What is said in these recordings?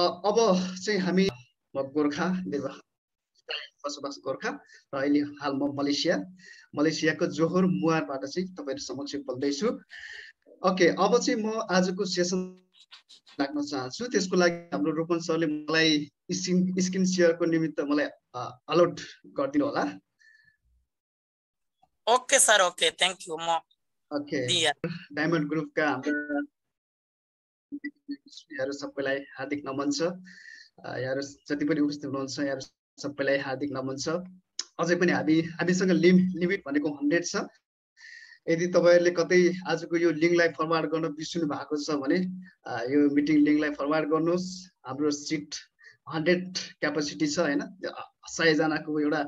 अब चाहिँ हामी गोर्खा बसोबास गोर्खा र अहिले हाल म मलेसिया। मलेसियाको जोहोर मुहारबाट चाहिँ तपाईँहरू समक्ष बोल्दैछु। ओके अब चाहिँ म आजको सेसन राख्न चाहन्छु। त्यसको लागि हाम्रो रोपन सरले मलाई स्क्रिन स्क्रिन सेयरको निमित्त मलाई अलर्ट गरिदिनु होला। Okay sir okay. Thank you म ओके। डायमन्ड ग्रुपका हाम्रो यहाँहरू सबैलाई हार्दिक नमन छ। यहाँहरू जति पनि उपस्थित हुनुहुन्छ यहाँहरू सबैलाई हार्दिक नमन छ। अझै पनि हामी हामीसँग लिम लिमिट भनेको हन्ड्रेड छ। यदि तपाईँहरूले कतै आजको यो लिङ्कलाई फरवार्ड गर्न बिर्सिनु भएको छ भने यो मिटिङ लिङ्कलाई फरवार्ड गर्नुहोस्। हाम्रो सिट हन्ड्रेड क्यापासिटी छ होइन? सयजनाको एउटा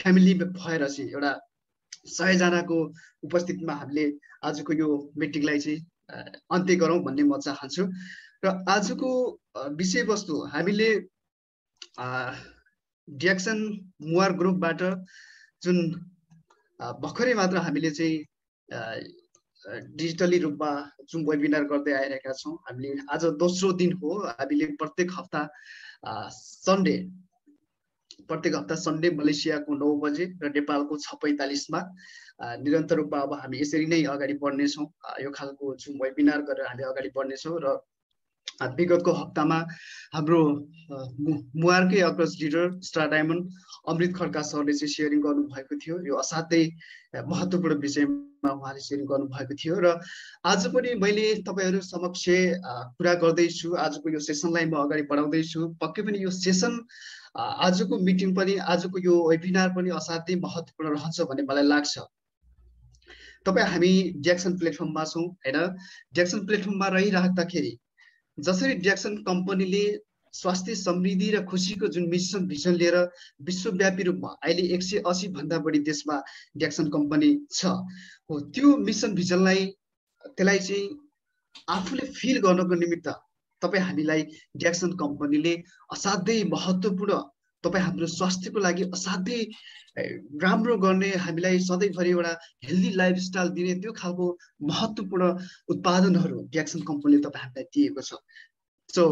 फ्यामिली भएर चाहिँ एउटा सयजनाको उपस्थितिमा हामीले आजको यो मिटिङलाई चाहिँ अन्त्य गरौँ भन्ने म चाहन्छु। र आजको विषयवस्तु हामीले डिएक्सन मुवार ग्रुपबाट जुन भर्खरै मात्र हामीले चाहिँ डिजिटली रूपमा जुन वेबिनार गर्दै आइरहेका छौँ हामीले आज दोस्रो दिन हो। हामीले प्रत्येक हप्ता सन्डे प्रत्येक हप्ता सन्डे मलेसियाको नौ बजे र नेपालको छ पैँतालिसमा निरन्तर रूपमा अब हामी यसरी नै अगाडि बढ्नेछौँ। यो खालको जुन वेबिनार गरेर हामी अगाडि बढ्नेछौँ र विगतको हप्तामा हाम्रो मुहारकै अग्रज leader star diamond Amrit Khadka सरले चाहिँ सेयरिङ गर्नुभएको थियो। यो असाध्यै महत्त्वपूर्ण विषयमा उहाँले सेयरिङ गर्नुभएको थियो र आज पनि मैले तपाईँहरू समक्ष कुरा गर्दैछु। आजको यो सेसनलाई म अगाडि बढाउँदैछु। पक्कै पनि यो सेसन आजको मिटिङ पनि आजको यो वेबिनार पनि असाध्यै महत्त्वपूर्ण रहन्छ भन्ने मलाई लाग्छ। तपाईँ हामी ज्याक्सन प्लेटफर्ममा छौँ होइन? ज्याक्सन प्लेटफर्ममा रहिराख्दाखेरि जसरी ड्याक्सन कम्पनीले स्वास्थ्य समृद्धि र खुसीको जुन मिसन भिजन लिएर विश्वव्यापी रूपमा अहिले एक सय असी भन्दा बढी देशमा ड्याक्सन कम्पनी छ। हो त्यो मिसन भिजनलाई त्यसलाई चाहिँ आफूले फिल गर्नको निमित्त तपाईँ हामीलाई ड्याक्सन कम्पनीले असाध्यै महत्त्वपूर्ण तपाईँ हाम्रो स्वास्थ्यको लागि असाध्यै राम्रो गर्ने हामीलाई सधैँभरि एउटा हेल्दी लाइफस्टाइल दिने त्यो खालको महत्त्वपूर्ण उत्पादनहरू ड्याक्सन कम्पनीले तपाईँ हामीलाई दिएको छ। सो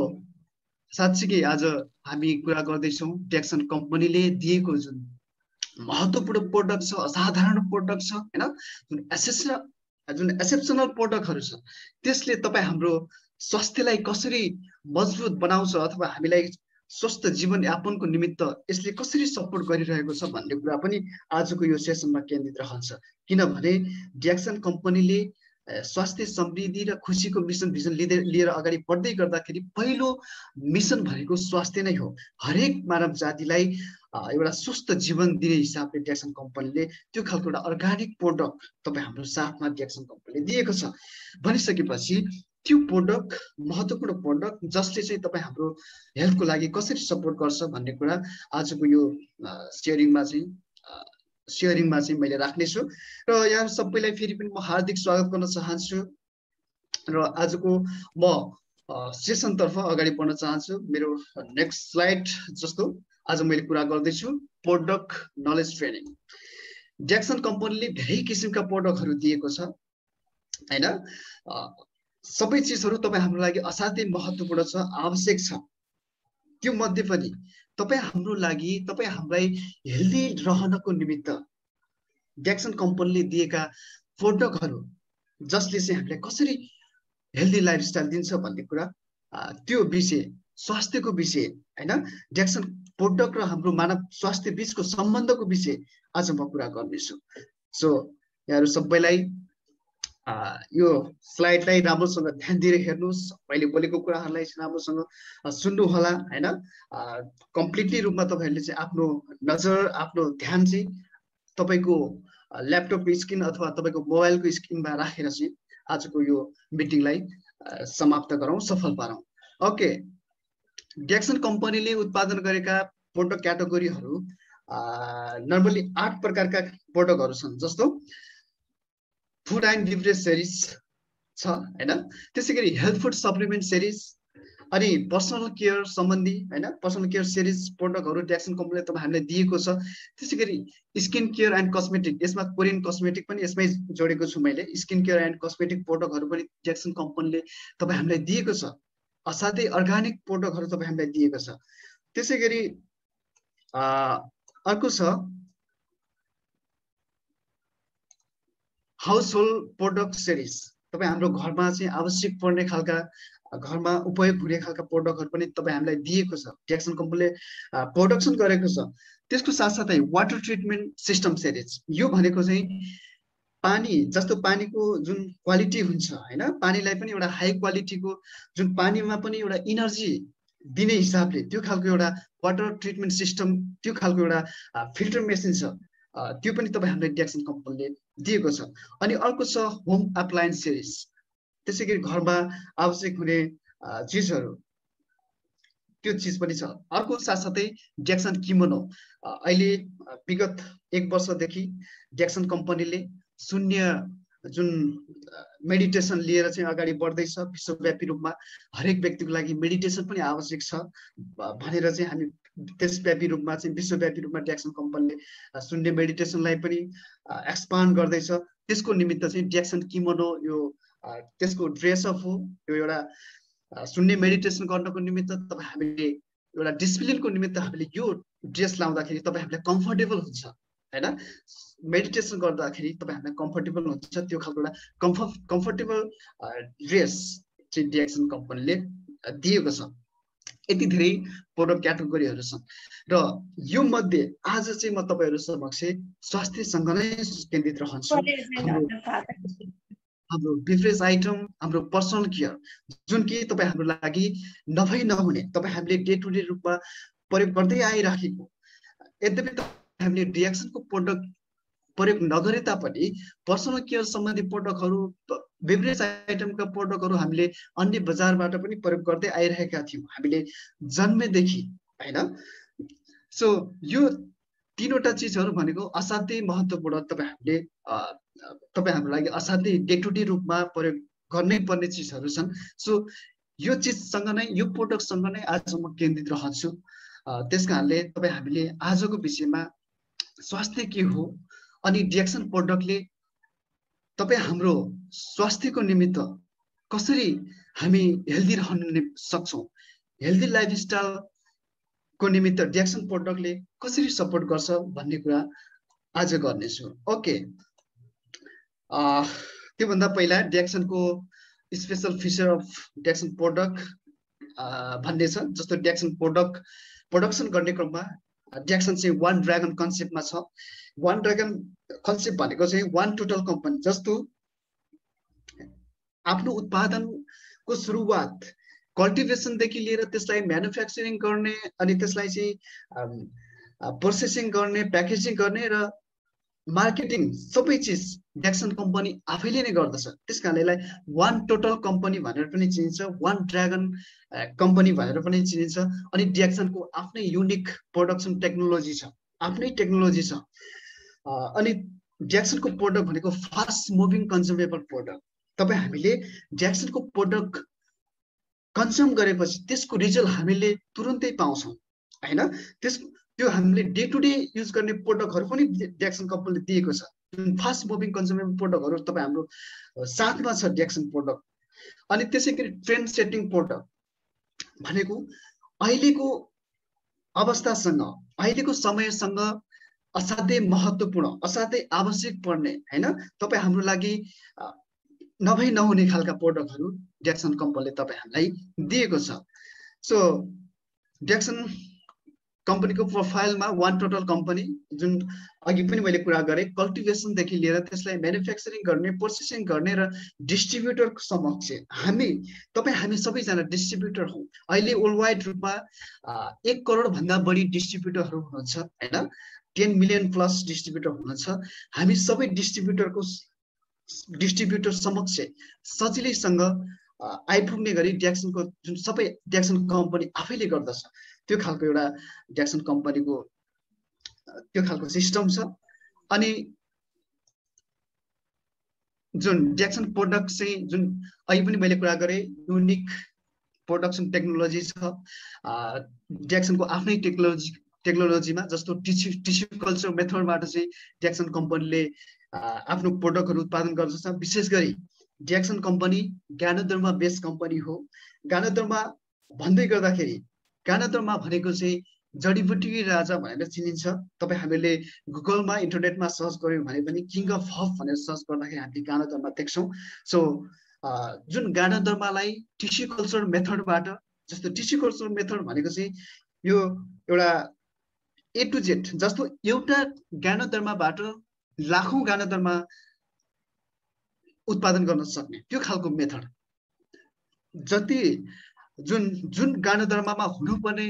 साँच्चीकै आज हामी कुरा गर्दैछौँ ड्याक्सन कम्पनीले दिएको जुन महत्त्वपूर्ण प्रोडक्ट छ असाधारण प्रोडक्ट छ होइन? जुन एसेसनल जुन एक्सेप्सनल प्रोडक्टहरू छ त्यसले तपाईँ हाम्रो स्वास्थ्यलाई कसरी मजबुत बनाउँछ अथवा हामीलाई स्वस्थ जीवनयापनको निमित्त यसले कसरी सपोर्ट गरिरहेको छ भन्ने कुरा पनि आजको यो सेसनमा केन्द्रित रहन्छ। किनभने ड्याक्सन कम्पनीले स्वास्थ्य समृद्धि र खुसीको मिसन भिजन लिँदै लिएर अगाडि बढ्दै गर्दाखेरि पहिलो मिसन भनेको स्वास्थ्य नै हो। हरेक मानव जातिलाई एउटा स्वस्थ जीवन दिने हिसाबले ड्याक्सन कम्पनीले त्यो खालको एउटा अर्ग्यानिक प्रोडक्ट तपाईँ हाम्रो साथमा ड्याक्सन कम्पनीले दिएको छ। भनिसकेपछि त्यो प्रोडक्ट महत्त्वपूर्ण प्रोडक्ट जसले चाहिँ तपाईँ हाम्रो हेल्थको लागि कसरी सपोर्ट गर्छ भन्ने कुरा आजको यो सेयरिङमा चाहिँ सेयरिङमा चाहिँ मैले राख्नेछु। र यहाँ सबैलाई फेरि पनि म हार्दिक स्वागत गर्न चाहन्छु र आजको म सेसनतर्फ अगाडि बढ्न चाहन्छु। मेरो नेक्स्ट स्लाइड जस्तो आज मैले कुरा गर्दैछु प्रोडक्ट नलेज ट्रेनिङ ज्याक्सन कम्पनीले धेरै किसिमका प्रोडक्टहरू दिएको छ होइन? सबै चिजहरू तपाईँ हाम्रो लागि असाध्यै महत्त्वपूर्ण छ आवश्यक छ। त्यो मध्ये पनि तपाईँ हाम्रो लागि तपाईँ हामीलाई हेल्दी रहनको निमित्त ज्याक्सन कम्पनीले दिएका प्रोडक्टहरू जसले चाहिँ हामीलाई कसरी हेल्दी लाइफस्टाइल दिन्छ भन्ने कुरा त्यो विषय स्वास्थ्यको विषय होइन? ज्याक्सन प्रोडक्ट र हाम्रो मानव स्वास्थ्य बिचको सम्बन्धको विषय आज म कुरा गर्नेछु। सो यहाँहरू सबैलाई यो स्लाइडलाई राम्रोसँग ध्यान दिएर हेर्नुहोस्। मैले बोलेको कुराहरूलाई राम्रोसँग सुन्नु होला होइन? कम्प्लिटली रूपमा तपाईँहरूले चाहिँ आफ्नो नजर आफ्नो ध्यान चाहिँ तपाईँको ल्यापटपको स्क्रिन अथवा तपाईँको मोबाइलको स्क्रिनमा राखेर चाहिँ आजको यो मिटिङलाई समाप्त गरौँ सफल पारौँ। ओके। डेक्सन कम्पनीले उत्पादन गरेका प्रोडक्ट क्याटेगोरीहरू नर्मली आठ प्रकारका प्रोडक्टहरू छन् जस्तो फुड एन्ड बिभरेज सिरिज छ होइन? त्यसै गरी हेल्थ फुड सप्लिमेन्ट सिरिज अनि पर्सनल केयर सम्बन्धी होइन? पर्सनल केयर सिरिज प्रोडक्टहरू ट्याक्सन कम्पनीले तपाईँ हामीलाई दिएको छ। त्यसै गरी स्किन केयर एन्ड कस्मेटिक यसमा कोरियन कस्मेटिक पनि यसमै जोडेको छु मैले। स्किन केयर एन्ड कस्मेटिक प्रोडक्टहरू पनि ट्याक्सन कम्पनीले तपाईँ हामीलाई दिएको छ। असाध्यै अर्ग्यानिक प्रोडक्टहरू तपाईँ हामीलाई दिएको छ। त्यसै गरी अर्को छ। हाउस होल्ड प्रोडक्ट सिरिज तपाईँ हाम्रो घरमा चाहिँ आवश्यक पर्ने खालका घरमा उपयोग हुने खालका प्रोडक्टहरू पनि तपाईँ हामीलाई दिएको छ। ट्याक्सन कम्पनीले प्रोडक्सन गरेको छ। त्यसको साथसाथै वाटर ट्रिटमेन्ट सिस्टम सिरिज यो भनेको चाहिँ पानी जस्तो पानीको जुन क्वालिटी हुन्छ होइन? पानीलाई पनि एउटा हाई क्वालिटीको जुन पानीमा पनि एउटा इनर्जी दिने हिसाबले त्यो खालको एउटा वाटर ट्रिटमेन्ट सिस्टम त्यो खालको एउटा फिल्टर मेसिन छ। त्यो पनि तपाईँ हामीलाई ट्याक्सन कम्पनीले दिएको छ। अनि अर्को छ होम एप्लायन्स सिरिज त्यसै गरी घरमा आवश्यक हुने चिजहरू। त्यो चिज पनि छ। अर्को साथसाथै ड्याक्सन किमोनो। अहिले विगत एक वर्षदेखि ड्याक्सन कम्पनीले शून्य जुन मेडिटेसन लिएर चाहिँ अगाडि बढ्दैछ विश्वव्यापी रूपमा हरेक व्यक्तिको लागि मेडिटेसन पनि आवश्यक छ भनेर चाहिँ हामी त्यसव्यापी रूपमा चाहिँ विश्वव्यापी रूपमा ट्याक्सन कम्पनीले शून्य मेडिटेसनलाई पनि एक्सपान्ड गर्दैछ। त्यसको निमित्त चाहिँ ट्याक्सन किमोनो यो त्यसको ड्रेस अफ हो। यो एउटा शून्य मेडिटेसन गर्नको निमित्त तपाईँ हामीले एउटा डिसिप्लिनको निमित्त हामीले यो ड्रेस लाउँदाखेरि तपाईँ हामीलाई कम्फर्टेबल हुन्छ होइन मेडिटेसन गर्दाखेरि तपाईँ हामीलाई कम्फर्टेबल हुन्छ त्यो खालको एउटा कम्फर्ट कम्फर्टेबल ड्रेस चाहिँ डिएक्सन कम्पनीले दिएको छ। यति धेरै प्रोडक्ट क्याटेगोरीहरू छन्। र यो मध्ये आज चाहिँ म तपाईँहरू समक्ष स्वास्थ्यसँग नै केन्द्रित रहन्छु। हाम्रो बिभरेज आइटम हाम्रो पर्सनल केयर जुन कि तपाईँ हाम्रो लागि नभई नहुने तपाईँ हामीले डे टु डे रूपमा प्रयोग गर्दै आइराखेको यद्यपि हामीले रियाक्सनको प्रोडक्ट प्रयोग नगरे तापनि पर्सनल केयर सम्बन्धी प्रोडक्टहरू बेभरेज आइटमका प्रोडक्टहरू हामीले अन्य बजारबाट पनि प्रयोग गर्दै आइरहेका थियौँ। हामीले जन्मेदेखि होइन? सो यो तिनवटा चिजहरू भनेको असाध्यै महत्त्वपूर्ण तपाईँ हामीले तपाईँ हाम्रो लागि असाध्यै डे टु डे रूपमा प्रयोग गर्नै पर्ने चिजहरू छन्। सो यो चिजसँग नै यो प्रोडक्टसँग नै आज म केन्द्रित रहन्छु। त्यस कारणले तपाईँ हामीले आजको विषयमा स्वास्थ्य के हो अनि डिएक्सन प्रडक्टले तपाईँ हाम्रो स्वास्थ्यको निमित्त कसरी हामी हेल्दी रहन सक्छौँ? हेल्दी लाइफस्टाइलको निमित्त डिएक्सन प्रडक्टले कसरी सपोर्ट गर्छ भन्ने कुरा आज गर्नेछु। ओके। त्योभन्दा पहिला डिएक्सनको special feature of DXN product भन्ने छ जस्तो डिएक्सन प्रडक्ट प्रडक्सन गर्ने क्रममा ड्याक्सन चाहिँ वान ड्रागन कन्सेप्टमा छ वान ड्रागन कन्सेप्ट भनेको चाहिँ वान टोटल कम्पनी जस्तो आफ्नो उत्पादनको सुरुवात कल्टिभेसनदेखि लिएर त्यसलाई म्यानुफ्याक्चरिङ गर्ने अनि त्यसलाई चाहिँ प्रोसेसिङ गर्ने प्याकेजिङ गर्ने र मार्केटिङ सबै चिज ड्याक्सन कम्पनी आफैले नै गर्दछ। त्यस कारणले यसलाई वान टोटल कम्पनी भनेर पनि चिनिन्छ वान ड्रागन कम्पनी भनेर पनि चिनिन्छ। अनि ड्याक्सनको आफ्नै युनिक प्रोडक्सन टेक्नोलोजी छ आफ्नै टेक्नोलोजी छ। अनि ड्याक्सनको प्रोडक्ट भनेको फास्ट मुभिङ कन्ज्युमेबल प्रोडक्ट तपाईँ हामीले ड्याक्सनको प्रोडक्ट कन्ज्युम गरेपछि त्यसको रिजल्ट हामीले तुरुन्तै पाउँछौँ होइन? त्यस त्यो हामीले डे टु डे युज गर्ने प्रोडक्टहरू पनि ड्याक्सन कम्पनीले दिएको छ। जुन फास्ट मुभिङ कन्ज्युमेबल प्रोडक्टहरू तपाईँ हाम्रो साथमा छ ड्याक्सन प्रोडक्ट अनि त्यसै गरी ट्रेन्ड सेटिङ प्रोडक्ट भनेको अहिलेको अवस्थासँग अहिलेको समयसँग असाध्यै महत्त्वपूर्ण असाध्यै आवश्यक पर्ने होइन? तपाईँ हाम्रो लागि नभई नहुने खालका प्रोडक्टहरू ड्याक्सन कम्पनीले तपाईँ हामीलाई दिएको छ। सो ड्याक्सन कम्पनीको प्रोफाइलमा वान टोटल कम्पनी जुन अघि पनि मैले कुरा गरेँ कल्टिभेसनदेखि लिएर त्यसलाई म्यानुफ्याक्चरिङ गर्ने प्रोसेसिङ गर्ने र डिस्ट्रिब्युटर समक्ष हामी तपाईँ हामी सबैजना डिस्ट्रिब्युटर हौँ। अहिले वर्ल्ड वाइड रूपमा एक करोडभन्दा बढी डिस्ट्रिब्युटरहरू हुनुहुन्छ होइन? टेन मिलियन प्लस डिस्ट्रिब्युटर हुनुहुन्छ। हामी सबै डिस्ट्रिब्युटरको डिस्ट्रिब्युटर समक्ष सजिलैसँग आइपुग्ने गरी ड्याक्सनको जुन सबै ड्याक्सन कम्पनी आफैले गर्दछ। त्यो खालको एउटा ज्याक्सन कम्पनीको त्यो खालको सिस्टम छ। अनि जुन ज्याक्सन प्रोडक्ट चाहिँ जुन अहिले पनि मैले कुरा गरेँ युनिक प्रोडक्सन टेक्नोलोजी छ। ज्याक्सनको आफ्नै टेक्नोलोजी टेक्नोलोजीमा जस्तो टिस्यु टिस्यु कल्चर मेथडबाट चाहिँ ट्याक्सन कम्पनीले आफ्नो प्रोडक्टहरू उत्पादन गर्दछ विशेष गरी DXN company ganoderma based company हो। ज्ञानोदरमा भन्दै गर्दाखेरि ज्ञानोदरमा भनेको चाहिँ जडीबुटी राजा भनेर चिनिन्छ। तपाईँ हामीले गुगलमा इन्टरनेटमा सर्च गऱ्यौँ भने पनि किङ अफ हफ भनेर सर्च गर्दाखेरि हामीले गानाधर्मा देख्छौँ। सो जुन गानाधर्मालाई टिस्यु कल्चर मेथडबाट जस्तो टिस्यु कल्चर मेथड भनेको चाहिँ यो एउटा ए टु जेड जस्तो एउटा ज्ञानोधर्माबाट लाखौँ ज्ञानोधर्मा उत्पादन गर्न सक्ने त्यो खालको मेथड जति जुन जुन गानाधर्ममा हुनुपर्ने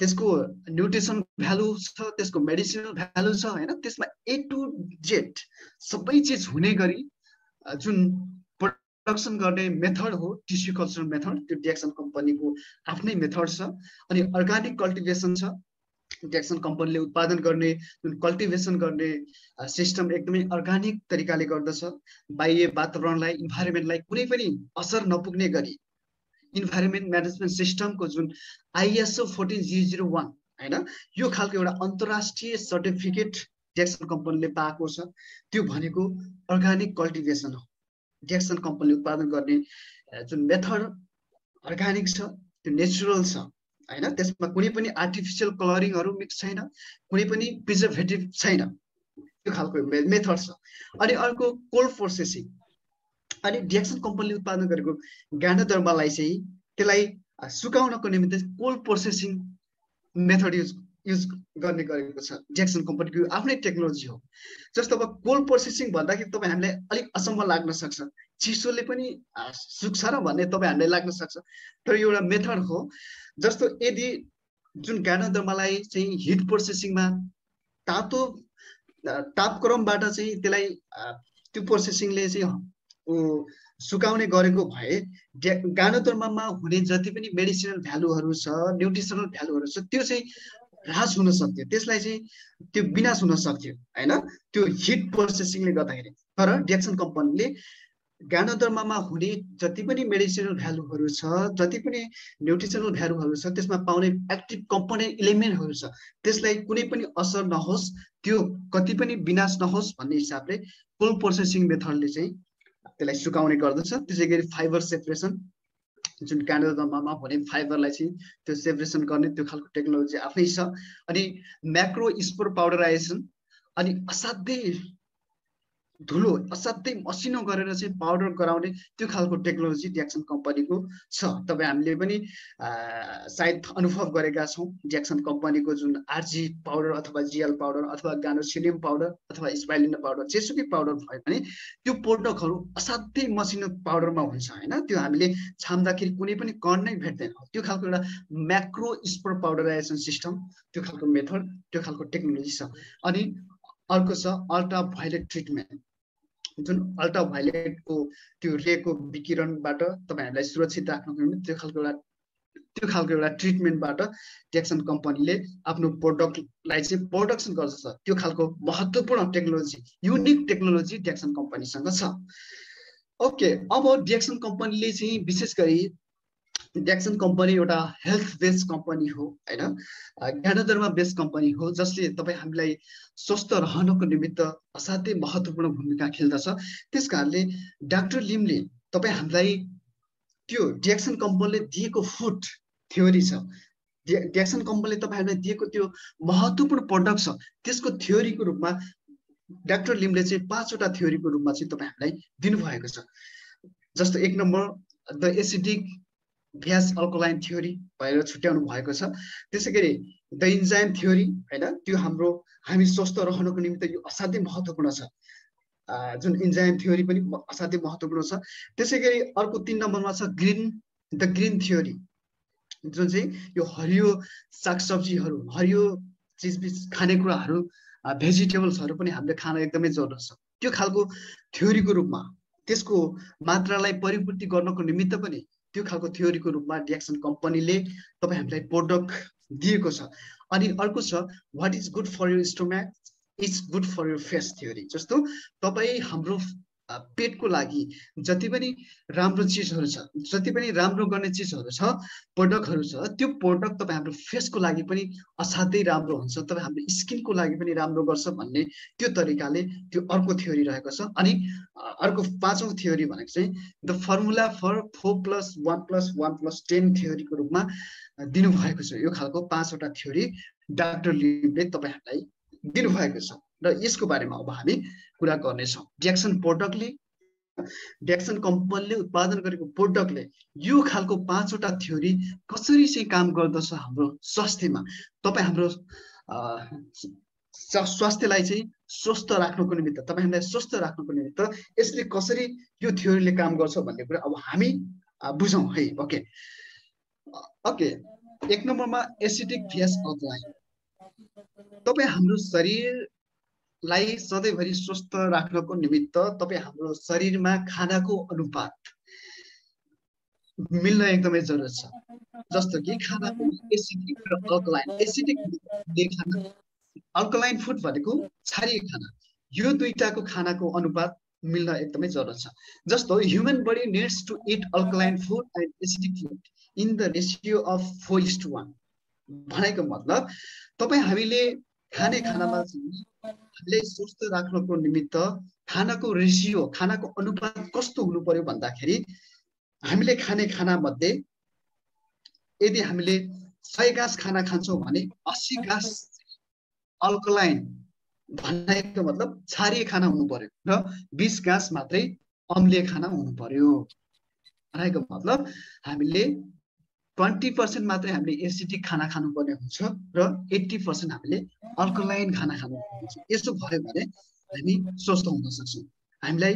त्यसको न्युट्रिसन भ्यालु छ त्यसको मेडिसिनल भ्यालु छ होइन? त्यसमा ए टु जेड सबै चिज हुने गरी जुन प्रडक्सन गर्ने मेथड हो टिस्यु कल्चर मेथड त्यो डिएक्सन कम्पनीको आफ्नै मेथड छ अनि अर्ग्यानिक कल्टिभेसन छ डिएक्सन कम्पनीले उत्पादन गर्ने जुन कल्टिभेसन गर्ने सिस्टम एकदमै अर्ग्यानिक तरिकाले गर्दछ बाह्य वातावरणलाई इन्भाइरोमेन्टलाई कुनै पनि असर नपुग्ने गरी। इन्भाइरोमेन्ट म्यानेजमेन्ट सिस्टमको जुन ISO fourteen zero zero one होइन यो खालको एउटा अन्तर्राष्ट्रिय सर्टिफिकेट डेक्सन कम्पनीले पाएको छ। त्यो भनेको अर्ग्यानिक कल्टिभेसन हो। डेक्सन कम्पनीले उत्पादन गर्ने जुन मेथड अर्ग्यानिक छ त्यो नेचुरल छ होइन त्यसमा कुनै पनि आर्टिफिसियल कलरिङहरू मिक्स छैन कुनै पनि प्रिजर्भेटिभ छैन। त्यो खालको मेथड छ। अनि अर्को कोल्ड प्रोसेसिङ अनि डिएक्सन कम्पनीले उत्पादन गरेको गान्डोदर्मालाई चाहिँ त्यसलाई सुकाउनको निम्ति cold processing method use use गर्ने गरेको छ। डिएक्सन कम्पनीको आफ्नै टेक्नोलोजी हो। जस्तो अब कोल्ड प्रोसेसिङ भन्दाखेरि तपाईँ हामीलाई अलिक असम्म लाग्न सक्छ। चिसोले पनि सुक्छ र भन्ने तपाईँ हामीलाई लाग्न सक्छ। तर एउटा मेथड हो। जस्तो यदि जुन गानादर्मालाई चाहिँ हिट प्रोसेसिङमा तातो तापक्रमबाट चाहिँ त्यसलाई त्यो प्रोसेसिङले चाहिँ सुकाउने गरेको भए गानोतर्ममा हुने जति पनि मेडिसिनल भ्यालुहरू छ न्युट्रिसनल भ्यालुहरू छ त्यो चाहिँ ह्रास हुन सक्थ्यो। त्यसलाई चाहिँ त्यो विनाश हुन सक्थ्यो होइन? त्यो हिट प्रोसेसिङले गर्दाखेरि। तर डिएक्सन कम्पनीले गानोधर्ममा हुने जति पनि मेडिसिनल भ्यालुहरू छ जति पनि न्युट्रिसनल भ्यालुहरू छ त्यसमा पाउने एक्टिभ कम्पोनेन्ट इलिमेन्टहरू छ त्यसलाई कुनै पनि असर नहोस् त्यो कति पनि विनाश नहोस् भन्ने हिसाबले कोल्ड प्रोसेसिङ मेथडले चाहिँ त्यसलाई सुकाउने गर्दछ। त्यसै गरी फाइबर सेपरेसन जुन क्यानाडामा हुने फाइबरलाई चाहिँ त्यो सेपरेसन गर्ने त्यो खालको टेक्नोलोजी आफै छ। अनि म्याक्रो स्पोर पाउडराइजेसन अनि असाध्यै धुलो असाध्यै मसिनो गरेर चाहिँ पाउडर गराउने त्यो खालको टेक्नोलोजी ड्याक्सन कम्पनीको छ। तपाईँ हामीले पनि सायद अनुभव गरेका छौँ ड्याक्सन कम्पनीको जुन आरजी पाउडर अथवा जिएल पाउडर अथवा गानोसिलियम पाउडर अथवा स्पाइलिन पाउडर जेसुकै पाउडर भयो भने त्यो प्रोडक्टहरू असाध्यै मसिनो पाउडरमा हुन्छ होइन? त्यो हामीले छाम्दाखेरि कुनै पनि कण नै भेट्दैन। त्यो खालको एउटा म्याक्रो स्पोर पाउडराइजेसन सिस्टम त्यो खालको मेथड त्यो खालको टेक्नोलोजी छ। अनि अर्को छ अल्ट्रा भाइलेट ट्रिटमेन्ट जुन अल्ट्रा भाइलेटको त्यो रेको विकिरणबाट तपाईँहरूलाई सुरक्षित राख्नको निम्ति त्यो खालको एउटा त्यो खालको एउटा ट्रिटमेन्टबाट टेक्सन कम्पनीले आफ्नो प्रोडक्टलाई चाहिँ प्रोडक्सन गर्दछ त्यो खालको महत्त्वपूर्ण टेक्नोलोजी युनिक टेक्नोलोजी टेक्सन कम्पनीसँग छ। ओके अब डिएक्सन कम्पनीले चाहिँ विशेष गरी ड्याक्सन कम्पनी एउटा हेल्थ बेस्ड कम्पनी हो होइन? ज्ञानोधर्म बेस्ड कम्पनी हो जसले तपाईँ हामीलाई स्वस्थ रहनको निमित्त असाध्यै महत्त्वपूर्ण भूमिका खेल्दछ। त्यस कारणले डाक्टर लिमले तपाईँ हामीलाई त्यो ड्याक्सन कम्पनीले दिएको फुड थ्योरी छ ड्याक्सन कम्पनीले तपाईँ हामीलाई दिएको त्यो महत्त्वपूर्ण प्रडक्ट छ त्यसको थ्योरीको रूपमा डाक्टर लिमले चाहिँ पाँचवटा थ्योरीको रूपमा चाहिँ तपाईँ हामीलाई दिनुभएको छ। जस्तो एक number the acidic versus alkaline theory भनेर छुट्याउनु भएको छ। त्यसै गरी द इन्जाइम थ्योरी होइन त्यो हाम्रो हामी स्वस्थ रहनको निम्ति यो असाध्यै महत्त्वपूर्ण छ। जुन इन्जाइम थ्योरी पनि असाध्यै महत्त्वपूर्ण छ। त्यसै गरी अर्को तिन नम्बरमा छ ग्रिन द ग्रिन थ्योरी जुन चाहिँ यो हरियो सागसब्जीहरू हरियो चिजबिज खानेकुराहरू भेजिटेबल्सहरू पनि हामीले खान एकदमै जरुरत छ। त्यो खालको थ्योरीको रूपमा त्यसको मात्रालाई परिपूर्ति गर्नको निमित्त पनि त्यो खालको थ्योरीको रूपमा डिएक्सन कम्पनीले तपाईँ हामीलाई प्रोडक्ट दिएको छ। अनि अर्को छ what is good for your stomach is good for your face theory जस्तो तपाईँ हाम्रो पेटको लागि जति पनि राम्रो चिजहरू छ जति पनि राम्रो गर्ने चिजहरू छ प्रडक्टहरू छ त्यो प्रडक्ट तपाईँ हाम्रो फेसको लागि पनि असाध्यै राम्रो हुन्छ। तपाईँ हाम्रो स्किनको लागि पनि राम्रो गर्छ भन्ने त्यो तरिकाले त्यो अर्को थ्योरी रहेको छ। अनि अर्को पाँचौँ थ्योरी भनेको चाहिँ the formula for four plus one plus one plus ten थ्योरीको रूपमा दिनुभएको छ। यो खालको पाँचवटा थ्योरी डाक्टर लिबले तपाईँहरूलाई दिनुभएको छ। र यसको बारेमा अब हामी कुरा गर्नेछौँ। ड्याक्सन प्रोडक्टले ड्याक्सन कम्पनीले उत्पादन गरेको प्रोडक्टले यो खालको पाँचवटा थ्योरी कसरी चाहिँ काम गर्दछ हाम्रो स्वास्थ्यमा? तपाईँ हाम्रो स्वास्थ्यलाई चाहिँ स्वस्थ राख्नुको निमित्त तपाईँहरूलाई स्वस्थ राख्नुको निमित्त यसले कसरी यो थ्योरीले काम गर्छ भन्ने कुरा अब हामी बुझौँ है। ओके। ओके। एक नम्बरमा एसिडिक फेस अल्कलाइन तपाईँ हाम्रो शरीरलाई सधैँभरि स्वस्थ राख्नको निमित्त तपाईँ हाम्रो शरीरमा खानाको अनुपात मिल्न एकदमै जरुरत छ। जस्तो कि खानाको एसिडिक र अल्कलाइन एसिडिक खाना। अल्कलाइन फुड भनेको क्षारीय खाना। यो दुईटाको खानाको अनुपात मिल्न एकदमै जरुरत छ। जस्तो human body needs to eat alkaline food and acidic food in the ratio of four to one भनेको मतलब तपाईँ हामीले खाने खानामा हामीले स्वस्थ राख्नको निमित्त खानाको रेसियो खानाको अनुपात कस्तो हुनु पर्यो भन्दाखेरि हामीले खाने खाना मध्ये यदि हामीले सय गाँस खाना खान्छौँ भने अस्सी गाँस अल्कलाइन भनेको मतलब क्षारीय खाना हुनु पर्यो र बिस गाँस मात्रै अम्लीय खाना हुनु पर्यो। भनेको मतलब हामीले ट्वेन्टी पर्सेन्ट मात्रै हामीले एसिडिक खाना खानुपर्ने हुन्छ र एट्टी पर्सेन्ट हामीले अल्कोलाइन खाना खानुपर्ने हुन्छ। यसो भयो भने हामी स्वस्थ हुन सक्छौँ। हामीलाई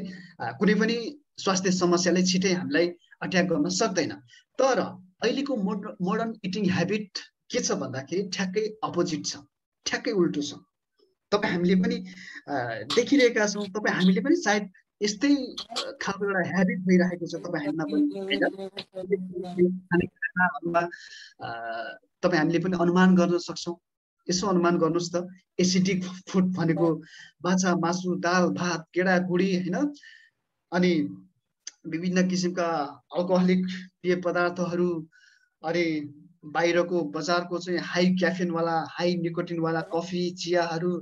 कुनै पनि स्वास्थ्य समस्याले छिटै हामीलाई अट्याक गर्न सक्दैन। तर अहिलेको मोड मोडर्न इटिङ हेबिट के छ भन्दाखेरि ठ्याक्कै अपोजिट छ ठ्याक्कै उल्टो छ। तपाईँ हामीले पनि देखिरहेका छौँ तपाईँ हामीले पनि सायद यस्तै खालको एउटा हेबिट भइरहेको छ तपाईँहरूमा पनि तपाईँ हामीले पनि अनुमान गर्न सक्छौँ। यसो अनुमान गर्नुहोस् त एसिडिक फुड भनेको माछा मासु दाल भात केडा गुडी होइन? अनि विभिन्न किसिमका अल्कोहलिक पेय पदार्थहरू अनि बाहिरको बजारको चाहिँ हाई क्याफिनवाला हाई निकोटिनवाला कफी चियाहरू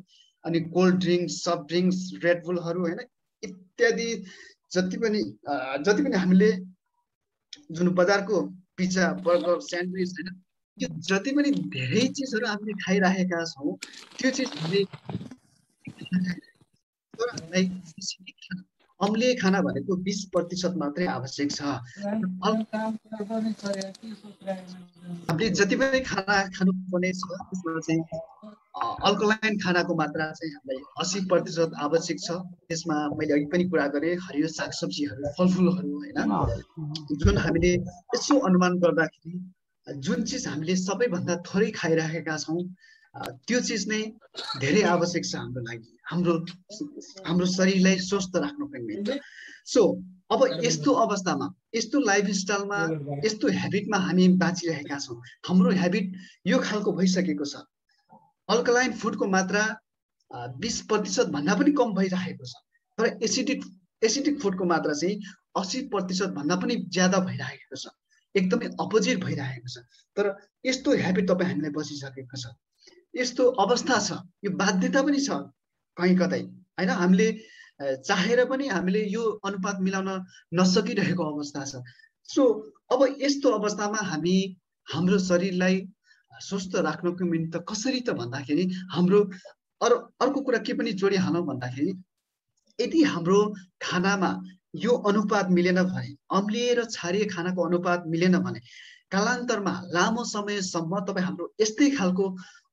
अनि कोल्ड ड्रिङ्क्स सफ्ट ड्रिङ्क्स रेडबुलहरू होइन? इत्यादि जति पनि जति पनि हामीले जुन बजारको पिज्जा बर्गर स्यान्डविच होइन त्यो जति पनि धेरै चिजहरू हामीले खाइराखेका छौँ त्यो चिज हामीले अम्लीय खाना भनेको बिस प्रतिशत मात्रै आवश्यक छ। हामीले जति पनि खाना खानुपर्ने छ त्यसमा चाहिँ अल्कोलाइन खानाको मात्रा चाहिँ हामीलाई असी प्रतिशत आवश्यक छ। त्यसमा मैले अघि पनि कुरा गरेँ हरियो सागसब्जीहरू फलफुलहरू होइन? जुन हामीले यसो अनुमान गर्दाखेरि जुन चिज हामीले सबैभन्दा थोरै खाइराखेका छौँ त्यो चिज नै धेरै आवश्यक छ हाम्रो लागि। हाम्रो हाम्रो शरीरलाई स्वस्थ राख्नको निमित्त सो अब यस्तो अवस्थामा यस्तो लाइफस्टाइलमा यस्तो हेबिटमा हामी बाँचिरहेका छौँ। हाम्रो हेबिट यो खालको भइसकेको छ। अल्कलाइन फुडको मात्रा बिस प्रतिशत भन्दा पनि कम भइरहेको छ। तर एसिडिक एसिडिक फुडको मात्रा चाहिँ असी प्रतिशत भन्दा पनि ज्यादा भइरहेको छ। एकदमै अपोजिट भइरहेको छ। तर यस्तो हेबिट तपाईँ हामीलाई बसिसकेको छ। यस्तो अवस्था छ। यो बाध्यता पनि छ। कहीँ कतै। होइन हामीले चाहेर पनि हामीले यो अनुपात मिलाउन नसकिरहेको अवस्था छ। सो अब यस्तो अवस्थामा हामी हाम्रो शरीरलाई स्वस्थ राख्नको निमित्त कसरी त भन्दाखेरि हाम्रो अरू अर्को कुरा के पनि जोडिहालौँ भन्दाखेरि यदि हाम्रो खानामा यो अनुपात मिलेन भने अम्लीय र क्षारीय खानाको अनुपात मिलेन भने कालान्तरमा लामो समयसम्म तपाईँ हाम्रो यस्तै खालको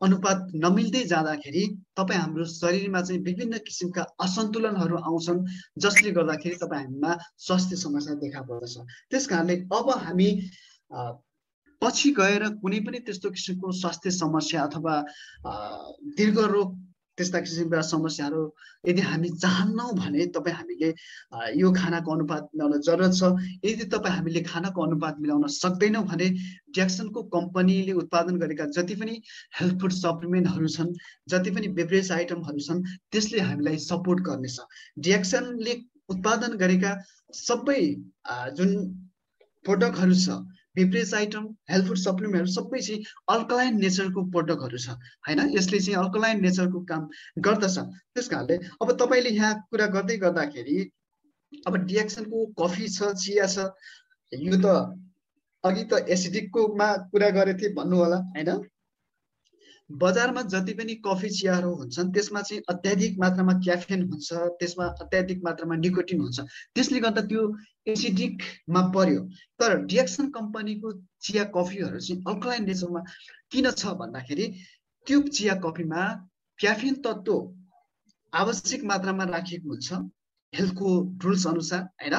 अनुपात नमिल्दै जाँदाखेरि तपाईँ हाम्रो शरीरमा चाहिँ विभिन्न किसिमका असन्तुलनहरू आउँछन् जसले गर्दाखेरि तपाईँ हामीमा स्वास्थ्य समस्या देखा पर्दछ। त्यस कारणले अब हामी पछि गएर कुनै पनि त्यस्तो किसिमको स्वास्थ्य समस्या अथवा दीर्घ रोग त्यस्ता किसिमका समस्याहरू यदि हामी चाहन्नौँ भने तपाईँ हामीले यो खानाको अनुपात मिलाउन जरुरत छ। यदि तपाईँ हामीले खानाको अनुपात मिलाउन सक्दैनौँ भने ड्याक्सनको कम्पनीले उत्पादन गरेका जति पनि हेल्थ फुड सप्लिमेन्टहरू छन् जति पनि बेभरेज आइटमहरू छन् त्यसले हामीलाई सपोर्ट गर्नेछ। ड्याक्सनले उत्पादन गरेका सबै जुन प्रोडक्टहरू छ बिप्रेस आइटम हेल्थ फुड सप्लिमेन्टहरू सबै चाहिँ अल्कलाइन नेचरको प्रोडक्टहरू छ। होइन? यसले चाहिँ अल्कलाइन नेचरको काम गर्दछ। त्यस कारणले अब तपाईँले यहाँ कुरा गर्दै गर्दाखेरि अब डिएक्सनको कफी छ चिया छ यो त अघि त एसिडिककोमा कुरा गरेको थिएँ भन्नु होला होइन? बजारमा जति पनि कफी चियाहरू हुन्छन् त्यसमा चाहिँ अत्याधिक मात्रामा क्याफेन हुन्छ त्यसमा अत्याधिक मात्रामा निकोटिन हुन्छ। त्यसले गर्दा त्यो एसिडिकमा पर्यो। तर डिएक्सन कम्पनीको चिया कफीहरू चाहिँ अल्कलाइन नेचरमा किन छ भन्दाखेरि त्यो चिया कफीमा क्याफेन तत्त्व आवश्यक मात्रामा राखिएको हुन्छ हेल्थको रुल्स अनुसार होइन?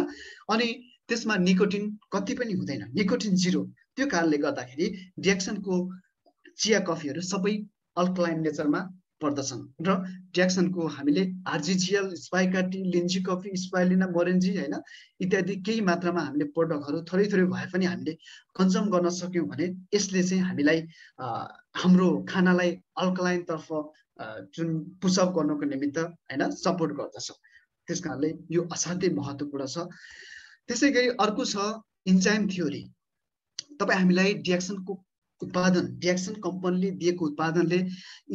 अनि त्यसमा निकोटिन कति पनि हुँदैन। Nicotine zero. त्यो कारणले गर्दाखेरि डिएक्सनको चिया कफीहरू सबै अल्कलाइन नेचरमा पर्दछन्। र ट्याक्सनको हामीले आरजिजिएल स्पाइकाटी लिन्जी कफी स्पाइलिना मोरेन्जी होइन इत्यादि केही मात्रामा हामीले प्रडक्टहरू थोरै थोरै भए पनि हामीले कन्ज्युम गर्न सक्यौँ भने यसले चाहिँ हामीलाई हाम्रो खानालाई अल्कलाइनतर्फ जुन पुसअप गर्नको निमित्त होइन सपोर्ट गर्दछ। त्यस कारणले यो असाध्यै महत्त्वपूर्ण छ। त्यसै गरी अर्को छ इन्जाइम थ्योरी। तपाईँ हामीलाई डिएक्सनको उत्पादन डिएक्सन कम्पनीले दिएको उत्पादनले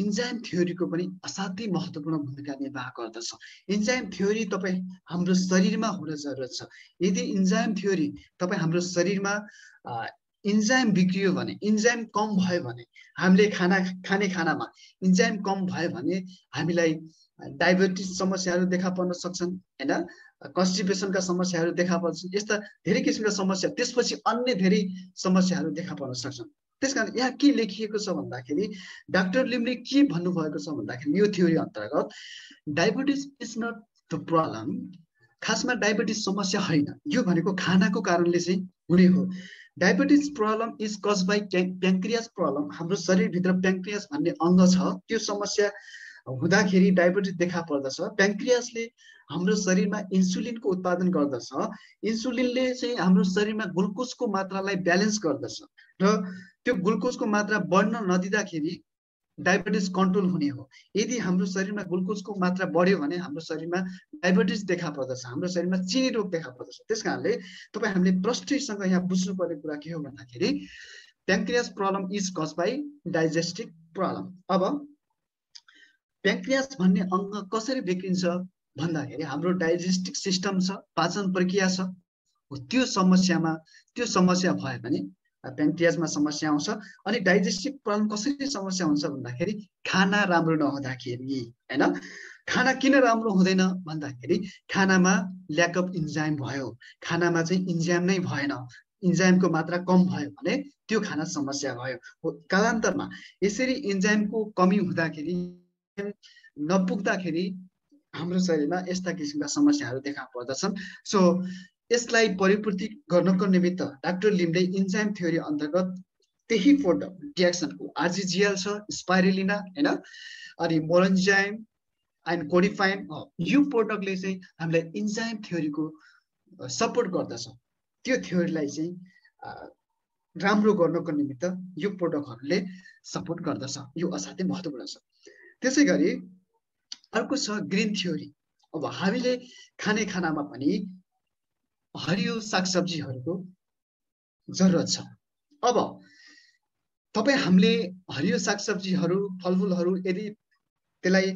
इन्जाइम थ्योरीको पनि असाध्यै महत्त्वपूर्ण भूमिका निर्वाह गर्दछ। इन्जाइम थ्योरी तपाईँ हाम्रो शरीरमा हुन जरुरत छ। यदि इन्जाइम थ्योरी तपाईँ हाम्रो शरीरमा इन्जाइम बिग्रियो भने इन्जाइम कम भयो भने हामीले खाना खाने खानामा इन्जाइम कम भयो भने हामीलाई डायबेटिस समस्याहरू देखा पर्न सक्छन् होइन? कन्स्टिपेसनका समस्याहरू देखा पर्छन् यस्ता धेरै किसिमका समस्या त्यसपछि अन्य धेरै समस्याहरू देखा पर्न सक्छन्। त्यस कारण यहाँ के लेखिएको छ भन्दाखेरि डाक्टर लिमले के भन्नुभएको छ भन्दाखेरि यो थ्योरी अन्तर्गत diabetes is not the problem खासमा डायबिटिज समस्या होइन। यो भनेको खानाको कारणले चाहिँ हुने हो। Diabetes problem is caused by pancreas problem हाम्रो शरीरभित्र प्याङ्क्रियास भन्ने अङ्ग छ त्यो समस्या हुँदाखेरि डायबिटिज देखा पर्दछ। प्याङ्क्रियासले हाम्रो शरीरमा इन्सुलिनको उत्पादन गर्दछ। इन्सुलिनले चाहिँ हाम्रो शरीरमा ग्लुकोजको मात्रालाई ब्यालेन्स गर्दछ। र त्यो ग्लुकोजको मात्रा बढ्न नदिँदाखेरि डायबिटिज कन्ट्रोल हुने हो। यदि हाम्रो शरीरमा ग्लुकोजको मात्रा बढ्यो भने हाम्रो शरीरमा डायबिटिज देखा पर्दछ हाम्रो शरीरमा चिनी रोग देखा पर्दछ। त्यस कारणले तपाईँ हामीले प्रष्टैसँग यहाँ बुझ्नुपर्ने कुरा के हो भन्दाखेरि pancreas problem is caused by digestive problem. अब प्याङ्क्रियास भन्ने अङ्ग कसरी बिग्रिन्छ भन्दाखेरि हाम्रो डाइजेस्टिक सिस्टम छ पाचन प्रक्रिया छ। त्यो समस्यामा त्यो समस्या भयो भने पेन्टियाजमा समस्या आउँछ। अनि डाइजेस्टिभ प्रब्लम कसरी समस्या हुन्छ भन्दाखेरि खाना राम्रो नहुँदाखेरि होइन खाना किन राम्रो हुँदैन भन्दाखेरि खानामा ल्याक अफ इन्जाइम भयो। खानामा चाहिँ इन्जाइम नै भएन। इन्जाइमको मात्रा कम भयो भने त्यो खाना समस्या भयो। कालान्तरमा यसरी इन्जाइमको कमी हुँदाखेरि नपुग्दाखेरि हाम्रो शरीरमा यस्ता किसिमका समस्याहरू देखा पर्दछन्। सो यसलाई परिपूर्ति गर्नको निमित्त डाक्टर लिमले इन्जाइम थ्योरी अन्तर्गत त्यही प्रोडक्ट डिएक्सनको आरजिजिएल छ स्पाइरेलिना होइन? अनि मोरन्जाइम एन्ड कोडिफाइन यो प्रोडक्टले चाहिँ हामीलाई इन्जाइम थ्योरीको सपोर्ट गर्दछ। त्यो थ्योरीलाई चाहिँ राम्रो गर्नको निमित्त यो प्रोडक्टहरूले सपोर्ट गर्दछ। यो असाध्यै महत्त्वपूर्ण छ। त्यसै गरी अर्को छ ग्रिन थ्योरी। अब हामीले खाने खानामा पनि हरियो सागसब्जीहरूको जरुरत छ। अब तपाईँ हामीले हरियो सागसब्जीहरू फलफुलहरू यदि त्यसलाई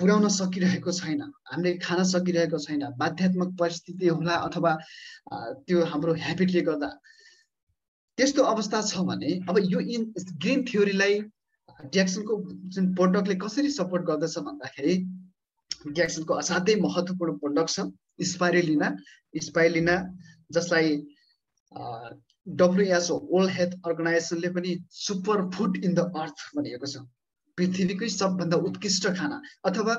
पुर्याउन सकिरहेको छैन हामीले खान सकिरहेको छैन बाध्यात्मक परिस्थिति होला अथवा त्यो हाम्रो ह्याबिटले गर्दा त्यस्तो अवस्था छ भने अब यो इन ग्रिन थ्योरीलाई ट्याक्सनको जुन प्रोडक्टले कसरी सपोर्ट गर्दछ भन्दाखेरि ग्याक्सनको असाध्यै महत्त्वपूर्ण प्रोडक्ट छ स्पाइरेलिना स्पाइलिना जसलाई डब्लुएचओ वर्ल्ड हेल्थ अर्गनाइजेसनले पनि super food in the earth भनेको छ। पृथ्वीकै सबभन्दा उत्कृष्ट खाना अथवा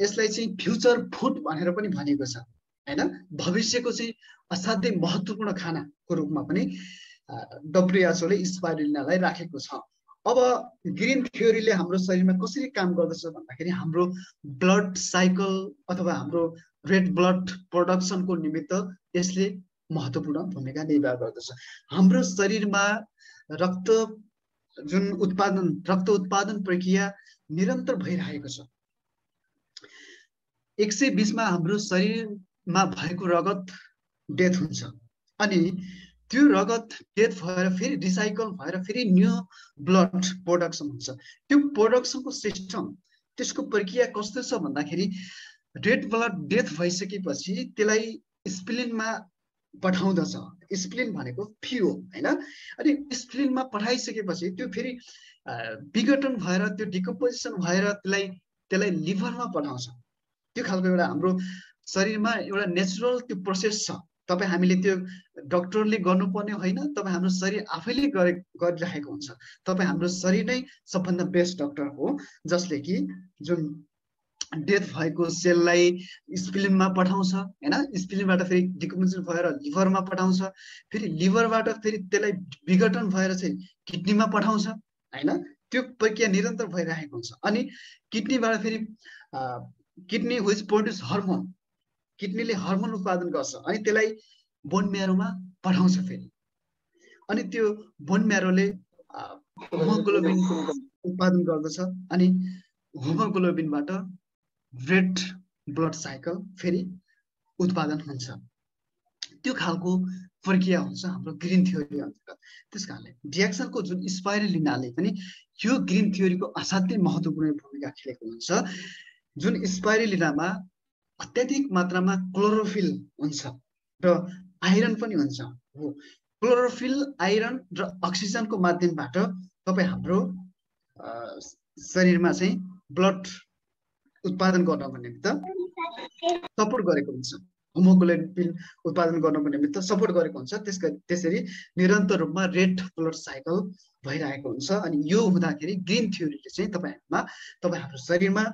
यसलाई चाहिँ फ्युचर फुड भनेर पनि भनेको छ। होइन? भविष्यको चाहिँ असाध्यै महत्त्वपूर्ण खानाको रूपमा पनि डब्लुएचओले स्पाइरिनालाई राखेको छ। अब ग्रिन थ्योरीले हाम्रो शरीरमा कसरी काम गर्दछ भन्दाखेरि हाम्रो ब्लड साइकल अथवा हाम्रो रेड ब्लड प्रोडक्सनको निमित्त यसले महत्त्वपूर्ण भूमिका निर्वाह गर्दछ। हाम्रो शरीरमा रक्त जुन उत्पादन रक्त उत्पादन प्रक्रिया निरन्तर भइरहेको छ। एक सय बिसमा हाम्रो शरीरमा भएको रगत डेथ हुन्छ अनि त्यो रगत डेथ भएर फेरि रिसाइकल भएर फेरि न्यू ब्लड प्रोडक्सन हुन्छ। त्यो प्रोडक्सनको सिस्टम त्यसको प्रक्रिया कस्तो छ भन्दाखेरि रेड ब्लड डेथ भइसकेपछि त्यसलाई स्प्लिनमा पठाउँदछ। स्प्लिन भनेको फियो होइन? अनि स्प्लिनमा पठाइसकेपछि त्यो फेरि विघटन भएर त्यो डिकम्पोजिसन भएर त्यसलाई त्यसलाई लिभरमा पठाउँछ। त्यो खालको एउटा हाम्रो शरीरमा एउटा नेचुरल त्यो प्रोसेस छ। तपाईँ हामीले त्यो डक्टरले गर्नुपर्ने होइन तपाईँ हाम्रो शरीर आफैले गरे गरिरहेको हुन्छ। तपाईँ हाम्रो शरीर नै सबभन्दा बेस्ट डक्टर हो जसले कि जुन डेथ भएको सेललाई स्प्लिनमा पठाउँछ होइन? स्प्लिनबाट फेरि डिकम्पोजिसन भएर लिभरमा पठाउँछ फेरि लिभरबाट फेरि त्यसलाई विघटन भएर चाहिँ किडनीमा पठाउँछ होइन? त्यो प्रक्रिया निरन्तर भइरहेको हुन्छ। अनि किडनीबाट फेरि किडनी विच प्रड्युस हर्मोन किडनीले हर्मोन उत्पादन गर्छ अनि त्यसलाई बोन म्यारोमा पठाउँछ फेरि। अनि त्यो बोन म्यारोले होमोग्लोबिन उत्पादन गर्दछ अनि होमोग्लोबिनबाट रेड ब्लड साइकल फेरि उत्पादन हुन्छ। त्यो खालको प्रक्रिया हुन्छ हाम्रो ग्रिन थ्योरी अन्तर्गत। त्यस कारणले डिएक्सनको जुन स्पाइरलिनाले पनि यो ग्रिन थ्योरीको असाध्यै महत्त्वपूर्ण भूमिका खेलेको हुन्छ। जुन स्पाइरलिनामा अत्याधिक मात्रामा क्लोरोफिल हुन्छ र आइरन पनि हुन्छ। हो। क्लोरोफिल आइरन र अक्सिजनको माध्यमबाट तपाईँ हाम्रो शरीरमा चाहिँ ब्लड उत्पादन गर्नको निमित्त सपोर्ट गरेको हुन्छ। होमोग्लोबिन उत्पादन गर्नको निमित्त सपोर्ट गरेको हुन्छ। त्यस त्यसरी निरन्तर रूपमा रेड ब्लड साइकल भइरहेको हुन्छ। अनि यो हुँदाखेरि ग्रिन थ्योरीले चाहिँ तपाईँहरूमा तपाईँ हाम्रो शरीरमा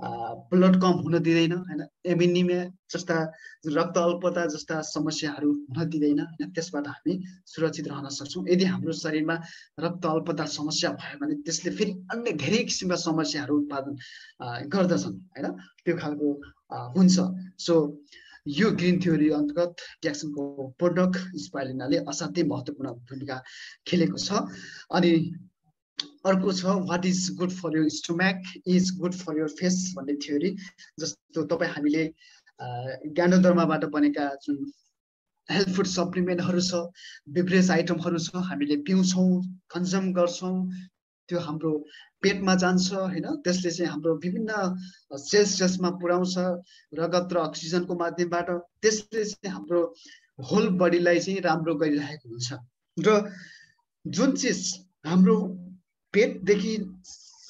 ब्लड कम हुन दिँदैन होइन? एमिनिमिया जस्ता रक्त अल्पता जस्ता समस्याहरू हुन दिँदैन होइन? त्यसबाट हामी सुरक्षित रहन सक्छौँ। यदि हाम्रो शरीरमा रक्त अल्पता समस्या भयो भने त्यसले फेरि अन्य धेरै किसिमका समस्याहरू उत्पादन गर्दछन् होइन? त्यो खालको हुन्छ। सो यो ग्रिन थ्योरी अन्तर्गत ट्याक्सनको प्रोडक्ट स्पाइलिनाले असाध्यै महत्त्वपूर्ण भूमिका खेलेको छ। अनि अर्को छ what is good for your stomach is good for your face भन्ने थ्योरी जस्तो तपाईँ हामीले ज्ञानोधर्माबाट बनेका जुन हेल्थ फुड सप्लिमेन्टहरू छ बिभरेज आइटमहरू छ हामीले पिउँछौँ कन्जम गर्छौँ त्यो हाम्रो पेटमा जान्छ होइन? त्यसले चाहिँ हाम्रो विभिन्न सेल्स सेल्समा पुर्याउँछ रगत र अक्सिजनको माध्यमबाट त्यसले चाहिँ हाम्रो होल बडीलाई चाहिँ राम्रो गरिरहेको हुन्छ। र जुन चिज हाम्रो पेटदेखि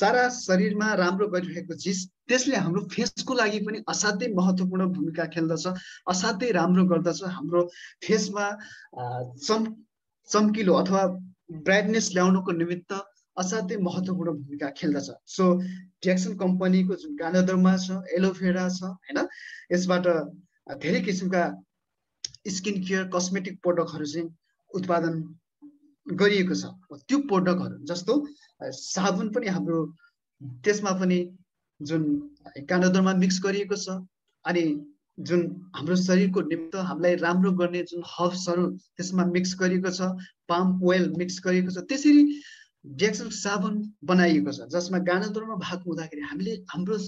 सारा शरीरमा राम्रो गरिरहेको चिज त्यसले हाम्रो फेसको लागि पनि असाध्यै महत्त्वपूर्ण भूमिका खेल्दछ असाध्यै राम्रो गर्दछ। हाम्रो फेसमा चम चम्किलो अथवा ब्राइटनेस ल्याउनुको निमित्त असाध्यै महत्त्वपूर्ण भूमिका खेल्दछ। सो ट्याक्सन कम्पनीको जुन गानादरमा छ एलोभेरा छ होइन यसबाट धेरै किसिमका स्किन केयर कस्मेटिक प्रडक्टहरू चाहिँ उत्पादन गरिएको छ। त्यो प्रडक्टहरू जस्तो साबुन पनि हाम्रो त्यसमा पनि जुन कानोदरमा मिक्स गरिएको छ अनि जुन हाम्रो शरीरको निम्ति हामीलाई राम्रो गर्ने जुन हब्सहरू त्यसमा मिक्स गरिएको छ पाम ओइल मिक्स गरिएको छ त्यसरी डेक्सन साबुन बनाइएको छ जसमा गानाद्रोमा भाग हुँदाखेरि हामीले हाम्रो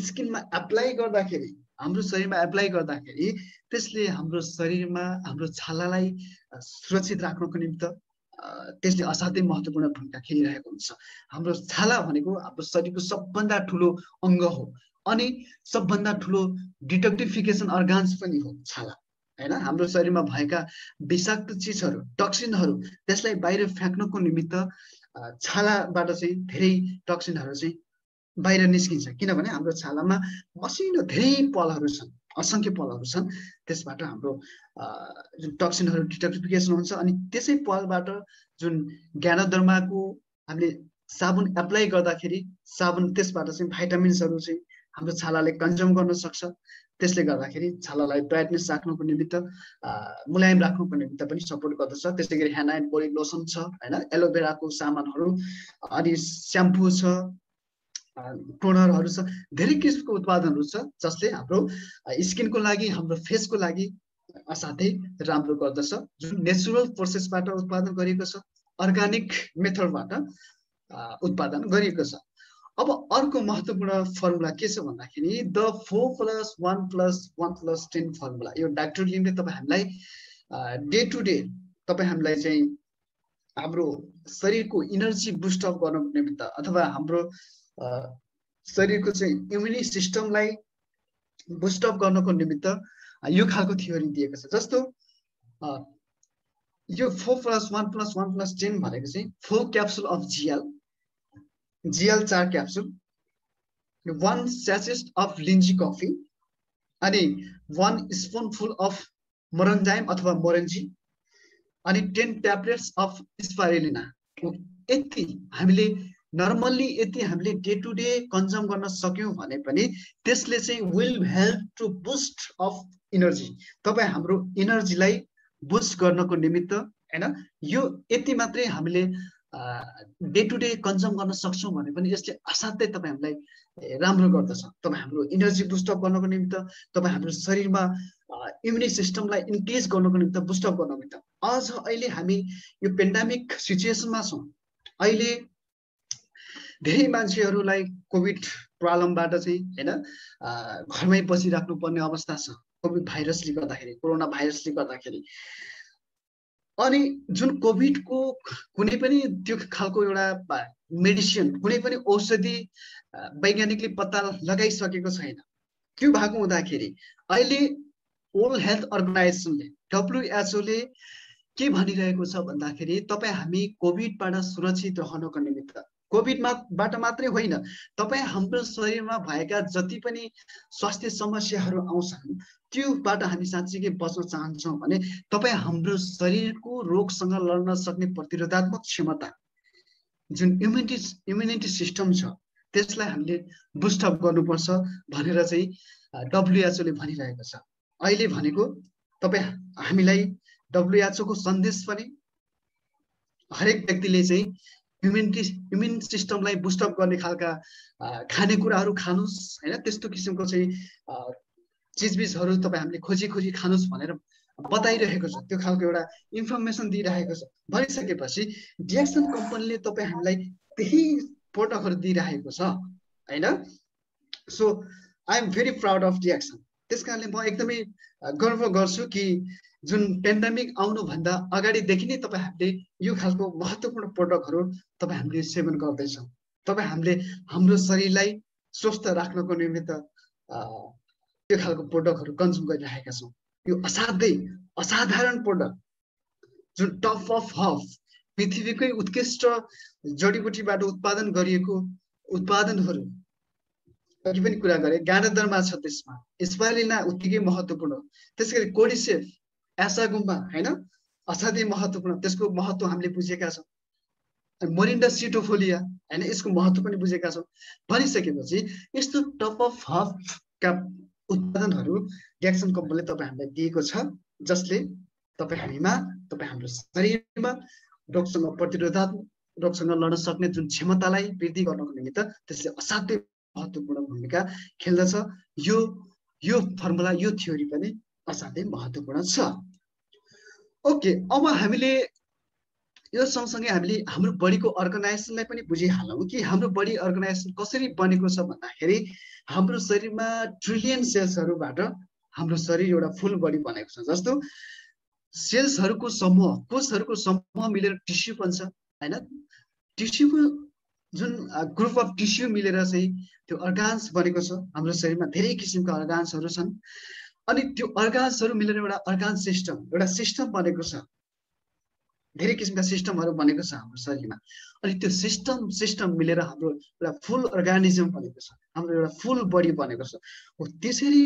स्किनमा एप्लाई गर्दाखेरि हाम्रो शरीरमा एप्लाई गर्दाखेरि त्यसले हाम्रो शरीरमा हाम्रो छालालाई सुरक्षित राख्नको निम्ति त्यसले असाध्यै महत्त्वपूर्ण भूमिका खेलिरहेको हुन्छ। हाम्रो छाला भनेको हाम्रो शरीरको सबभन्दा ठुलो अङ्ग हो अनि सबभन्दा ठुलो डिटक्टिफिकेसन अर्गान्स पनि हो छाला होइन हाम्रो शरीरमा भएका विषाक्त चिजहरू टक्सिनहरू त्यसलाई बाहिर फ्याँक्नको निमित्त छालाबाट चाहिँ धेरै टक्सिनहरू चाहिँ बाहिर निस्किन्छ। किनभने हाम्रो छालामा मसिनो धेरै पलहरू छन्। असङ्ख्य पलहरू छन्। त्यसबाट हाम्रो जुन टक्सिनहरू डिटक्सिफिकेसन हुन्छ अनि त्यसै पलबाट जुन ज्ञानोधर्माको हामीले साबुन एप्लाई गर्दाखेरि साबुन त्यसबाट चाहिँ भाइटामिन्सहरू चाहिँ हाम्रो छालाले कन्ज्युम गर्न सक्छ। त्यसले गर्दाखेरि छालालाई ब्राइटनेस राख्नुको निमित्त मुलायम राख्नुको निमित्त पनि सपोर्ट गर्दछ। त्यसै गरी ह्यान्ड एन्ड बोडी लोसन छ होइन? एलोभेराको सामानहरू अनि स्याम्पू छ टोनरहरू छ? धेरै किसिमको उत्पादनहरू छ जसले हाम्रो स्किनको लागि हाम्रो फेसको लागि असाध्यै राम्रो गर्दछ जुन नेचुरल प्रोसेसबाट उत्पादन गरिएको छ अर्ग्यानिक मेथडबाट उत्पादन गरिएको छ। अब अर्को महत्त्वपूर्ण फर्मुला के छ भन्दाखेरि the four plus one plus one plus ten formula यो डाक्टर लिमले तपाईँ हामीलाई डे टु डे तपाईँ हामीलाई चाहिँ हाम्रो शरीरको इनर्जी बुस्टअप गर्नको निमित्त अथवा हाम्रो शरीरको चाहिँ इम्युनि सिस्टमलाई बुस्टअप गर्नको निमित्त यो खालको थ्योरी दिएको छ। जस्तो यो four plus one plus one plus ten भनेको चाहिँ four capsule of GL. GL चार क्याप्सुल वान स्याचेस अफ लिन्जी कफी अनि वान स्पुनफुल अफ मोरन्जाइम अथवा मोरन्जी अनि टेन ट्याब्लेट्स अफ स्पाइरेलिना। यति हामीले नर्मल्ली यति हामीले डे टु डे कन्जम गर्न सक्यौँ भने पनि त्यसले चाहिँ will help to boost of energy तपाईँ हाम्रो इनर्जीलाई बुस्ट गर्नको निमित्त होइन? यो यति मात्रै हामीले डे टु डे कन्जम गर्न सक्छौँ भने पनि यसले असाध्यै तपाईँ हामीलाई राम्रो गर्दछ। तपाईँ हाम्रो इनर्जी बुस्टअप गर्नको निमित्त तपाईँ हाम्रो शरीरमा इम्युनि सिस्टमलाई इन्क्रिज गर्नको निमित्त बुस्टअप गर्नको निमित्त। अझ अहिले हामी यो पेन्डामिक सिचुएसनमा छौँ। अहिले धेरै मान्छेहरूलाई कोभिड प्रब्लमबाट चाहिँ होइन घरमै बसिराख्नु पर्ने अवस्था छ। कोभिड भाइरसले गर्दाखेरि कोरोना भाइरसले गर्दाखेरि। अनि जुन कोभिडको कुनै पनि त्यो खालको एउटा मेडिसिन कुनै पनि औषधि वैज्ञानिकले पत्ता लगाइसकेको छैन। त्यो भएको हुँदाखेरि अहिले वर्ल्ड हेल्थ अर्गनाइजेसनले डब्लुएचओले के भनिरहेको छ भन्दाखेरि तपाईँ हामी कोभिडबाट सुरक्षित रहनको निमित्त कोभिडमाबाट मात्रै होइन। तपाईँ हाम्रो शरीरमा भएका जति पनि स्वास्थ्य समस्याहरू आउँछन् त्योबाट हामी साँच्चीकै बच्न चाहन्छौँ भने तपाईँ हाम्रो शरीरको रोगसँग लड्न सक्ने प्रतिरोधात्मक क्षमता जुन इम्युनिटी इम्युनिटी सिस्टम छ त्यसलाई हामीले बुस्टअप गर्नुपर्छ भनेर चाहिँ डब्लुएचओले भनिरहेको छ। अहिले भनेको तपाईँ हामीलाई डब्लुएचओको सन्देश पनि हरेक व्यक्तिले चाहिँ इम्युनिटी इम्युन सिस्टमलाई बुस्टअप गर्ने खालका खानेकुराहरू खानुहोस् होइन? त्यस्तो किसिमको चाहिँ चिजबिजहरू तपाईँ हामीले खोजी खोजी खानुहोस् भनेर बताइरहेको छ। त्यो खालको एउटा इन्फर्मेसन दिइरहेको छ। भनिसकेपछि डिएक्सन कम्पनीले तपाईँ हामीलाई त्यही प्रोडक्टहरू दिइरहेको छ। होइन? So I am very proud of DXN त्यस कारणले म एकदमै गर्व गर्छु कि जुन पेन्डामिक आउनुभन्दा अगाडिदेखि नै तपाईँ हामीले यो खालको महत्त्वपूर्ण प्रडक्टहरू तपाईँ हामीले सेवन गर्दैछौँ। तपाईँ हामीले हाम्रो शरीरलाई स्वस्थ राख्नको निमित्त त्यो खालको प्रडक्टहरू कन्ज्युम गरिरहेका छौँ। यो असाध्यै असाधारण प्रडक्ट जुन टप अफ हफ पृथ्वीकै उत्कृष्ट जडीबुटीबाट उत्पादन गरिएको उत्पादनहरू। पनि कुरा गरेँ गानादरमा छ त्यसमा। स्पालिना उत्तिकै महत्त्वपूर्ण त्यसै गरी कोडिसेफ एसागुम्बा होइन? असाध्यै महत्त्वपूर्ण। त्यसको महत्त्व हामीले बुझेका छौँ। मोरिन्डा सिटोफोलिया होइन? यसको महत्त्व पनि बुझेका छौँ। भनिसकेपछि यस्तो टप अफ हफका उत्पादनहरू ग्याक्सन कम्पनीले तपाईँ हामीलाई दिएको छ जसले तपाईँ हामीमा तपाईँ हाम्रो शरीरमा रोगसँग प्रतिरोधात्मक रोगसँग लड्न सक्ने जुन क्षमतालाई वृद्धि गर्नको निमित्त त्यसले असाध्यै महत्त्वपूर्ण भूमिका खेल्दछ। यो यो फर्मुला यो थ्योरी पनि असाध्यै महत्त्वपूर्ण छ। ओके अब हामीले यो सँगसँगै हामीले हाम्रो बडीको अर्गनाइजेसनलाई पनि बुझिहालौँ कि हाम्रो बडी अर्गनाइजेसन कसरी बनेको छ भन्दाखेरि हाम्रो शरीरमा ट्रिलियन सेल्सहरूबाट हाम्रो शरीर एउटा फुल बडी बनेको छ। जस्तो सेल्सहरूको समूह कोषहरूको समूह मिलेर टिस्यु बन्छ होइन? टिस्युको जुन ग्रुप अफ टिस्यु मिलेर चाहिँ त्यो अर्गान्स बनेको छ। हाम्रो शरीरमा धेरै किसिमका अर्गान्सहरू छन्। अनि त्यो अर्गान्सहरू मिलेर एउटा अर्गान सिस्टम एउटा सिस्टम बनेको छ। धेरै किसिमका सिस्टमहरू बनेको छ हाम्रो शरीरमा। अनि त्यो सिस्टम सिस्टम मिलेर हाम्रो एउटा फुल अर्गानिजम बनेको छ। हाम्रो एउटा फुल बडी बनेको छ। हो त्यसरी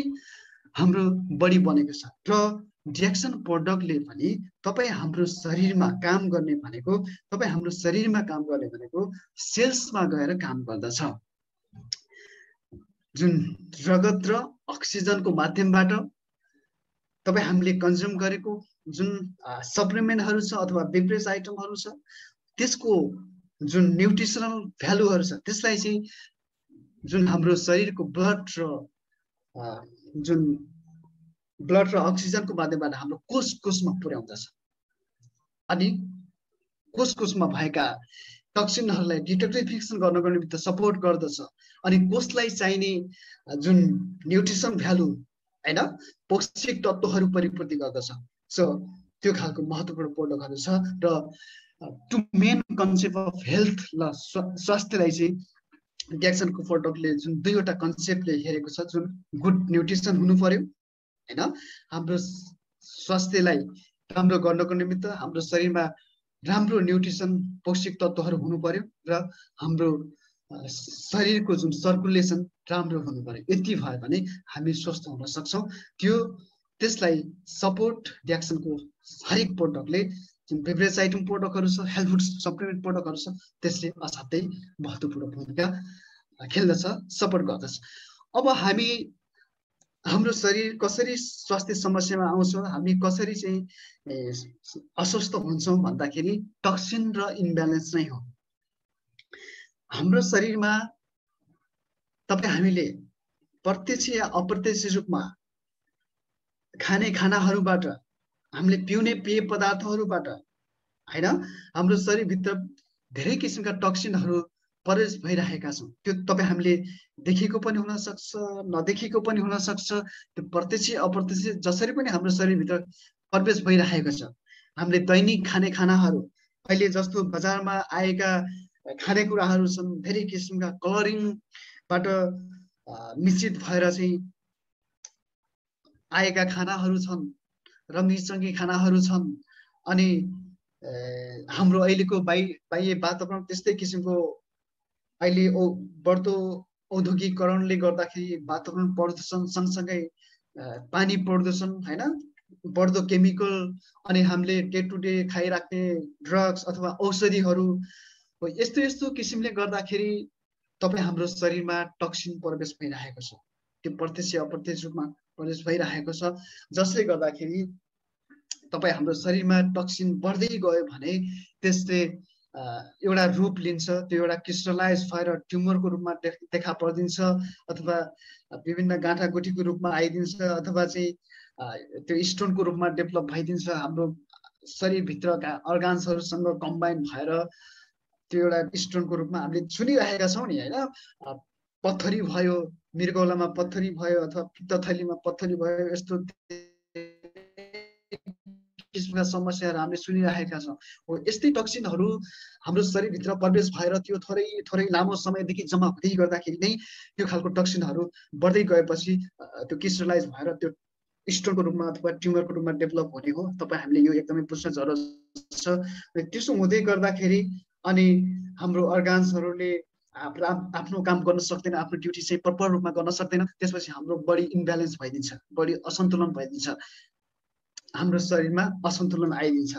हाम्रो बडी बनेको छ। र डिएक्सन प्रडक्टले पनि तपाईँ हाम्रो शरीरमा काम गर्ने भनेको तपाईँ हाम्रो शरीरमा काम गर्ने भनेको सेल्समा गएर काम गर्दछ। जुन रगत र अक्सिजनको माध्यमबाट तपाईँ हामीले कन्ज्युम गरेको जुन सप्लिमेन्टहरू छ अथवा बेब्रेज आइटमहरू छ त्यसको जुन न्युट्रिसनल भ्यालुहरू छ त्यसलाई चाहिँ जुन हाम्रो शरीरको ब्लड र जुन ब्लड र अक्सिजनको माध्यमबाट हाम्रो कोष कोषमा पुर्याउँदछ। अनि कोष कोषमा भएका टक्सिनहरूलाई डिटोक्सिफिकेसन गर्नको निमित्त सपोर्ट गर्दछ। अनि कसलाई चाहिने जुन न्युट्रिसन भ्यालु होइन? पौष्टिक तत्त्वहरू परिपूर्ति गर्दछ। सो त्यो खालको महत्त्वपूर्ण प्रोडक्टहरू छ। र two main concept of health ल स्वास्थ्यलाई चाहिँ ग्याक्सनको प्रोडक्टले जुन दुईवटा कन्सेप्टले हेरेको छ जुन गुड न्युट्रिसन हुनु पर्यो होइन? हाम्रो स्वास्थ्यलाई राम्रो गर्नको निमित्त हाम्रो शरीरमा राम्रो न्युट्रिसन पौष्टिक तत्त्वहरू हुनु पर्यो र हाम्रो शरीरको जुन सर्कुलेसन राम्रो हुनु पर्यो यति भयो भने हामी स्वस्थ हुन सक्छौँ। त्यो त्यसलाई सपोर्ट ड्याक्सनको हरेक प्रोडक्टले जुन बेभरेज आइटम प्रोडक्टहरू छ हेल्थ फुड सप्लिमेन्ट प्रोडक्टहरू छ त्यसले असाध्यै महत्त्वपूर्ण भूमिका खेल्दछ सपोर्ट गर्दछ। अब हामी हाम्रो शरीर कसरी स्वास्थ्य समस्यामा आउँछ हामी कसरी चाहिँ अस्वस्थ हुन्छौँ भन्दाखेरि टक्सिन र इम्ब्यालेन्स नै हो। हाम्रो शरीरमा तपाईँ हामीले प्रत्यक्ष या अप्रत्यक्ष रूपमा खाने खानाहरूबाट हामीले पिउने पेय पदार्थहरूबाट होइन? हाम्रो शरीरभित्र धेरै किसिमका टक्सिनहरू प्रवेश भइरहेका छौँ त्यो तपाईँ हामीले देखेको पनि हुनसक्छ नदेखेको पनि हुनसक्छ। त्यो प्रत्यक्ष अप्रत्यक्ष जसरी पनि हाम्रो शरीरभित्र प्रवेश भइरहेको छ। हामीले दैनिक खाने खानाहरू अहिले जस्तो बजारमा आएका खानेकुराहरू छन् धेरै किसिमका कलरिङबाट मिश्रित भएर चाहिँ आएका खानाहरू छन् रङ्गी खानाहरू छन्। अनि हाम्रो अहिलेको बाहि बाह्य वातावरण त्यस्तै किसिमको अहिले औ बढ्दो औद्योगिकरणले गर्दाखेरि वातावरण प्रदूषण सँगसँगै पानी प्रदूषण होइन? बढ्दो केमिकल अनि हामीले डे टु डे खाइराख्ने ड्रग्स अथवा औषधिहरू यस्तो यस्तो किसिमले गर्दाखेरि तपाईँ हाम्रो शरीरमा टक्सिन प्रवेश भइरहेको छ। त्यो प्रत्यक्ष अप्रत्यक्ष रूपमा प्रवेश भइरहेको छ। जसले गर्दाखेरि तपाईँ हाम्रो शरीरमा टक्सिन बढ्दै गयो भने त्यसले एउटा रूप लिन्छ त्यो एउटा क्रिस्टलाइज भएर ट्युमरको रूपमा देखा परिदिन्छ अथवा विभिन्न गाँठागुठीको रूपमा आइदिन्छ अथवा चाहिँ त्यो स्टोनको रूपमा डेभलप भइदिन्छ। हाम्रो शरीरभित्रका अर्गान्सहरूसँग कम्बाइन भएर त्यो एउटा स्टोनको रूपमा हामीले सुनिरहेका छौँ नि होइन? पत्थरी भयो मृगौलामा पत्थरी भयो अथवा पित्तथैलीमा पत्थरी भयो यस्तो किसिमका समस्याहरू हामीले सुनिरहेका छौँ। हो यस्तै टक्सिनहरू हाम्रो शरीरभित्र प्रवेश भएर त्यो थोरै थोरै लामो समयदेखि जम्मा हुँदै गर्दाखेरि नै त्यो खालको टक्सिनहरू बढ्दै गएपछि त्यो क्रिस्टलाइज भएर त्यो स्टोनको रूपमा अथवा ट्युमरको रूपमा डेभलप हुने हो। तपाईँ हामीले यो एकदमै बुझ्न जरुरत छ। त्यसो हुँदै गर्दाखेरि अनि हाम्रो अर्गान्सहरूले आफ्नो काम गर्न सक्दैन आफ्नो ड्युटी चाहिँ प्रपर रूपमा गर्न सक्दैन त्यसपछि हाम्रो बडी इम्ब्यालेन्स भइदिन्छ बडी असन्तुलन भइदिन्छ हाम्रो शरीरमा असन्तुलन आइदिन्छ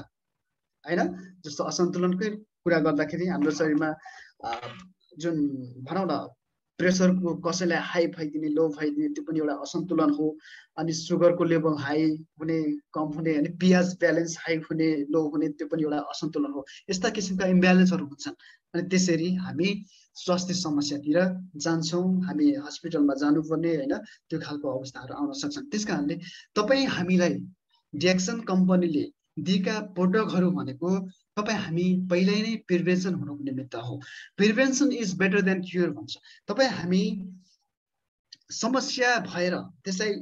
होइन? जस्तो असन्तुलनकै कुरा गर्दाखेरि हाम्रो शरीरमा जुन भनौँ न प्रेसरको कसैलाई हाई भइदिने लो भइदिने त्यो पनि एउटा असन्तुलन हो। अनि सुगरको लेभल हाई हुने कम हुने अनि पियाज ब्यालेन्स हाई हुने लो हुने त्यो पनि एउटा असन्तुलन हो। यस्ता किसिमका इम्ब्यालेन्सहरू हुन्छन्। अनि त्यसरी हामी स्वास्थ्य समस्यातिर जान्छौँ हामी हस्पिटलमा जानुपर्ने होइन त्यो खालको अवस्थाहरू आउन सक्छन्। त्यस कारणले तपाईँ हामीलाई ज्याक्सन कम्पनीले दिएका प्रोडक्टहरू भनेको तपाईँ हामी पहिल्यै नै प्रिभेन्सन हुनुको निमित्त हो। Prevention is better than cure भन्छ। तपाईँ हामी समस्या भएर त्यसलाई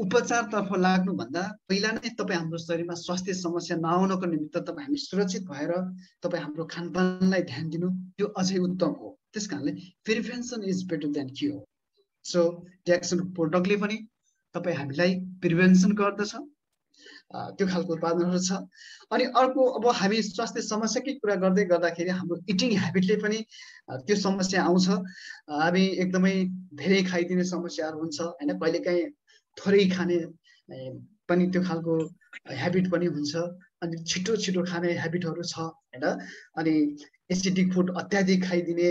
उपचारतर्फ लाग्नुभन्दा पहिला नै तपाईँ हाम्रो शरीरमा स्वास्थ्य समस्या नआउनको निमित्त तपाईँ हामी सुरक्षित भएर तपाईँ हाम्रो खानपानलाई ध्यान दिनु त्यो अझै उत्तम हो। त्यस कारणले prevention is better than cure. So ट्याक्सन प्रोडक्टले पनि तपाईँ हामीलाई प्रिभेन्सन गर्दछ। त्यो खालको उत्पादनहरू छ। अनि अर्को अब हामी स्वास्थ्य समस्याकै कुरा गर्दै गर्दाखेरि हाम्रो इटिङ हेबिटले पनि त्यो समस्या आउँछ। हामी एकदमै धेरै खाइदिने समस्याहरू हुन्छ होइन? कहिलेकाहीँ थोरै खाने पनि त्यो खालको हेबिट पनि हुन्छ। अनि छिटो छिटो खाने हेबिटहरू छ होइन? अनि एसिडिक फुड अत्याधिक खाइदिने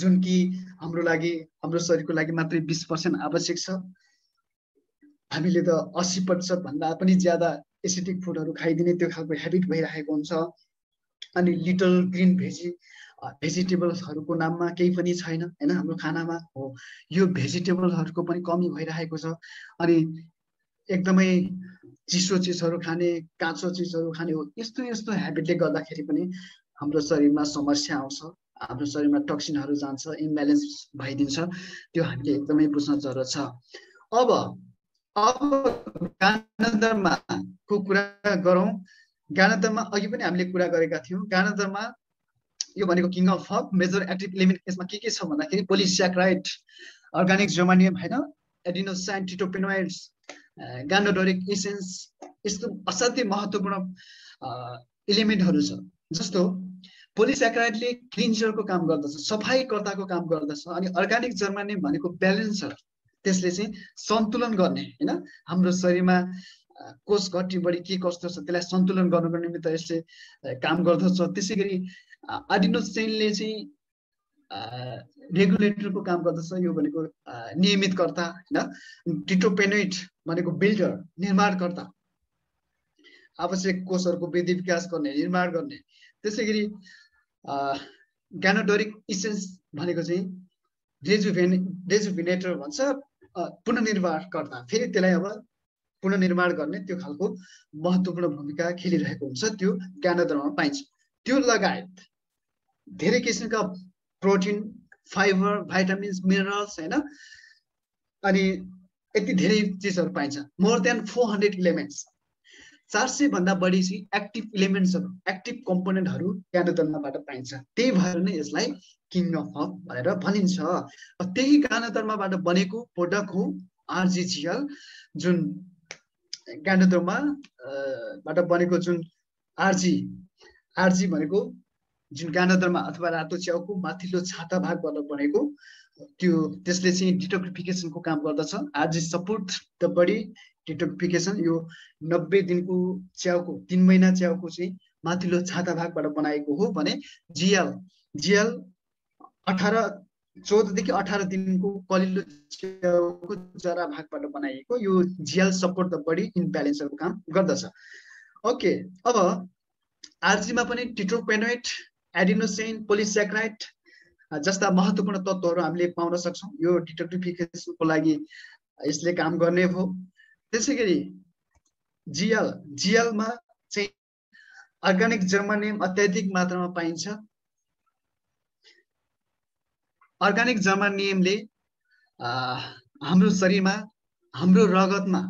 जुन कि हाम्रो लागि हाम्रो शरीरको लागि मात्रै बिस पर्सेन्ट आवश्यक छ। हामीले त अस्सी प्रतिशत भन्दा पनि ज्यादा एसिडिक फुडहरू खाइदिने त्यो खालको हेबिट भइरहेको हुन्छ। अनि लिटल ग्रिन भेजी भेजिटेबल्सहरूको नाममा केही पनि छैन होइन? हाम्रो खानामा हो। यो भेजिटेबल्सहरूको पनि कमी भइरहेको छ। अनि एकदमै चिसो चिजहरू खाने काँचो चिजहरू खाने हो। यस्तो यस्तो हेबिटले गर्दाखेरि पनि हाम्रो शरीरमा समस्या आउँछ। हाम्रो शरीरमा टक्सिनहरू जान्छ इम्ब्यालेन्स भइदिन्छ। त्यो हामीले एकदमै बुझ्न जरुरत छ। अब अब गाणतन्त्रमाको कुरा गरौँ। गाणतन्त्रमा अघि पनि हामीले कुरा गरेका थियौँ। गाणतन्त्रमा यो भनेको king of herb major active element यसमा के के छ भन्दाखेरि पोलिस्याक्राइड अर्गानिक जोमानियम होइन? एडिनोसाइन टिटोपेनोइड्स गान्डोडोरिक इसेन्स यस्तो असाध्यै महत्त्वपूर्ण इलिमेन्टहरू छ। जस्तो पोलिस्याक्राइडले क्लिन्जरको काम गर्दछ सफाइकर्ताको काम गर्दछ अनि अर्गानिक जर्मानियम भनेको ब्यालेन्सर त्यसले चाहिँ सन्तुलन गर्ने होइन? हाम्रो शरीरमा कोष घटी बढी के कस्तो छ त्यसलाई सन्तुलन गर्नको निमित्त यसले काम गर्दछ। त्यसै गरी आडिनोसेनले चाहिँ रेगुलेटरको काम गर्दछ यो भनेको नियमितकर्ता होइन? टिटोपेनोइट भनेको बिल्डर निर्माणकर्ता। आवश्यक कोषहरूको वृद्धि विकास गर्ने निर्माण गर्ने। त्यसै गरी ग्यानोडोरिक इसेन्स भनेको चाहिँ डेजुभेने डेजुभिनेटर भन्छ। पुनर्निर्माणकर्ता फेरि त्यसलाई अब पुनर्निर्माण गर्ने त्यो खालको महत्त्वपूर्ण भूमिका खेलिरहेको हुन्छ त्यो ज्ञानोदरमा पाइन्छ। त्यो लगायत धेरै किसिमका प्रोटिन फाइबर भाइटामिन्स मिनरल्स होइन अनि यति धेरै चिजहरू पाइन्छ। More than four hundred elements. चार सय भन्दा बढी चाहिँ एक्टिभ इलिमेन्ट्सहरू एक्टिभ कम्पोनेन्टहरू ज्ञानोदर्माबाट पाइन्छ। त्यही भएर नै यसलाई किङ अफ हब भनेर भनिन्छ। त्यही गानाधर्मबाट बनेको प्रोडक्ट हो आरजिजिएल जुन बाट बनेको जुन आरजी आरजी भनेको जुन गानाधर्मा अथवा रातो च्याउको माथिल्लो छाता भागबाट बनेको त्यो त्यसले चाहिँ डिटोक्सिफिकेसनको काम गर्दछ। RG support the body detoxification यो नब्बे दिनको च्याउको तिन महिना च्याउको चाहिँ माथिल्लो छाता भागबाट बनाएको हो भने जिएल जिएल अठार चौधदेखि अठार दिनको कलिलो च्याउको जरा भागबाट बनाइएको यो GL support the body in ब्यालेन्सहरूको काम गर्दछ। ओके अब आरजीमा पनि टिट्रोपेनोइट एडिनोसेन पोलिसेक्राइट जस्ता महत्त्वपूर्ण तत्त्वहरू हामीले पाउन सक्छौँ। यो डिटोक्टिफिकेसनको लागि यसले काम गर्ने हो। त्यसै गरी जिएल जिएलमा चाहिँ अर्ग्यानिक जर्मनियम अत्याधिक मात्रामा पाइन्छ। अर्ग्यानिक जर्मानियमले हाम्रो शरीरमा हाम्रो रगतमा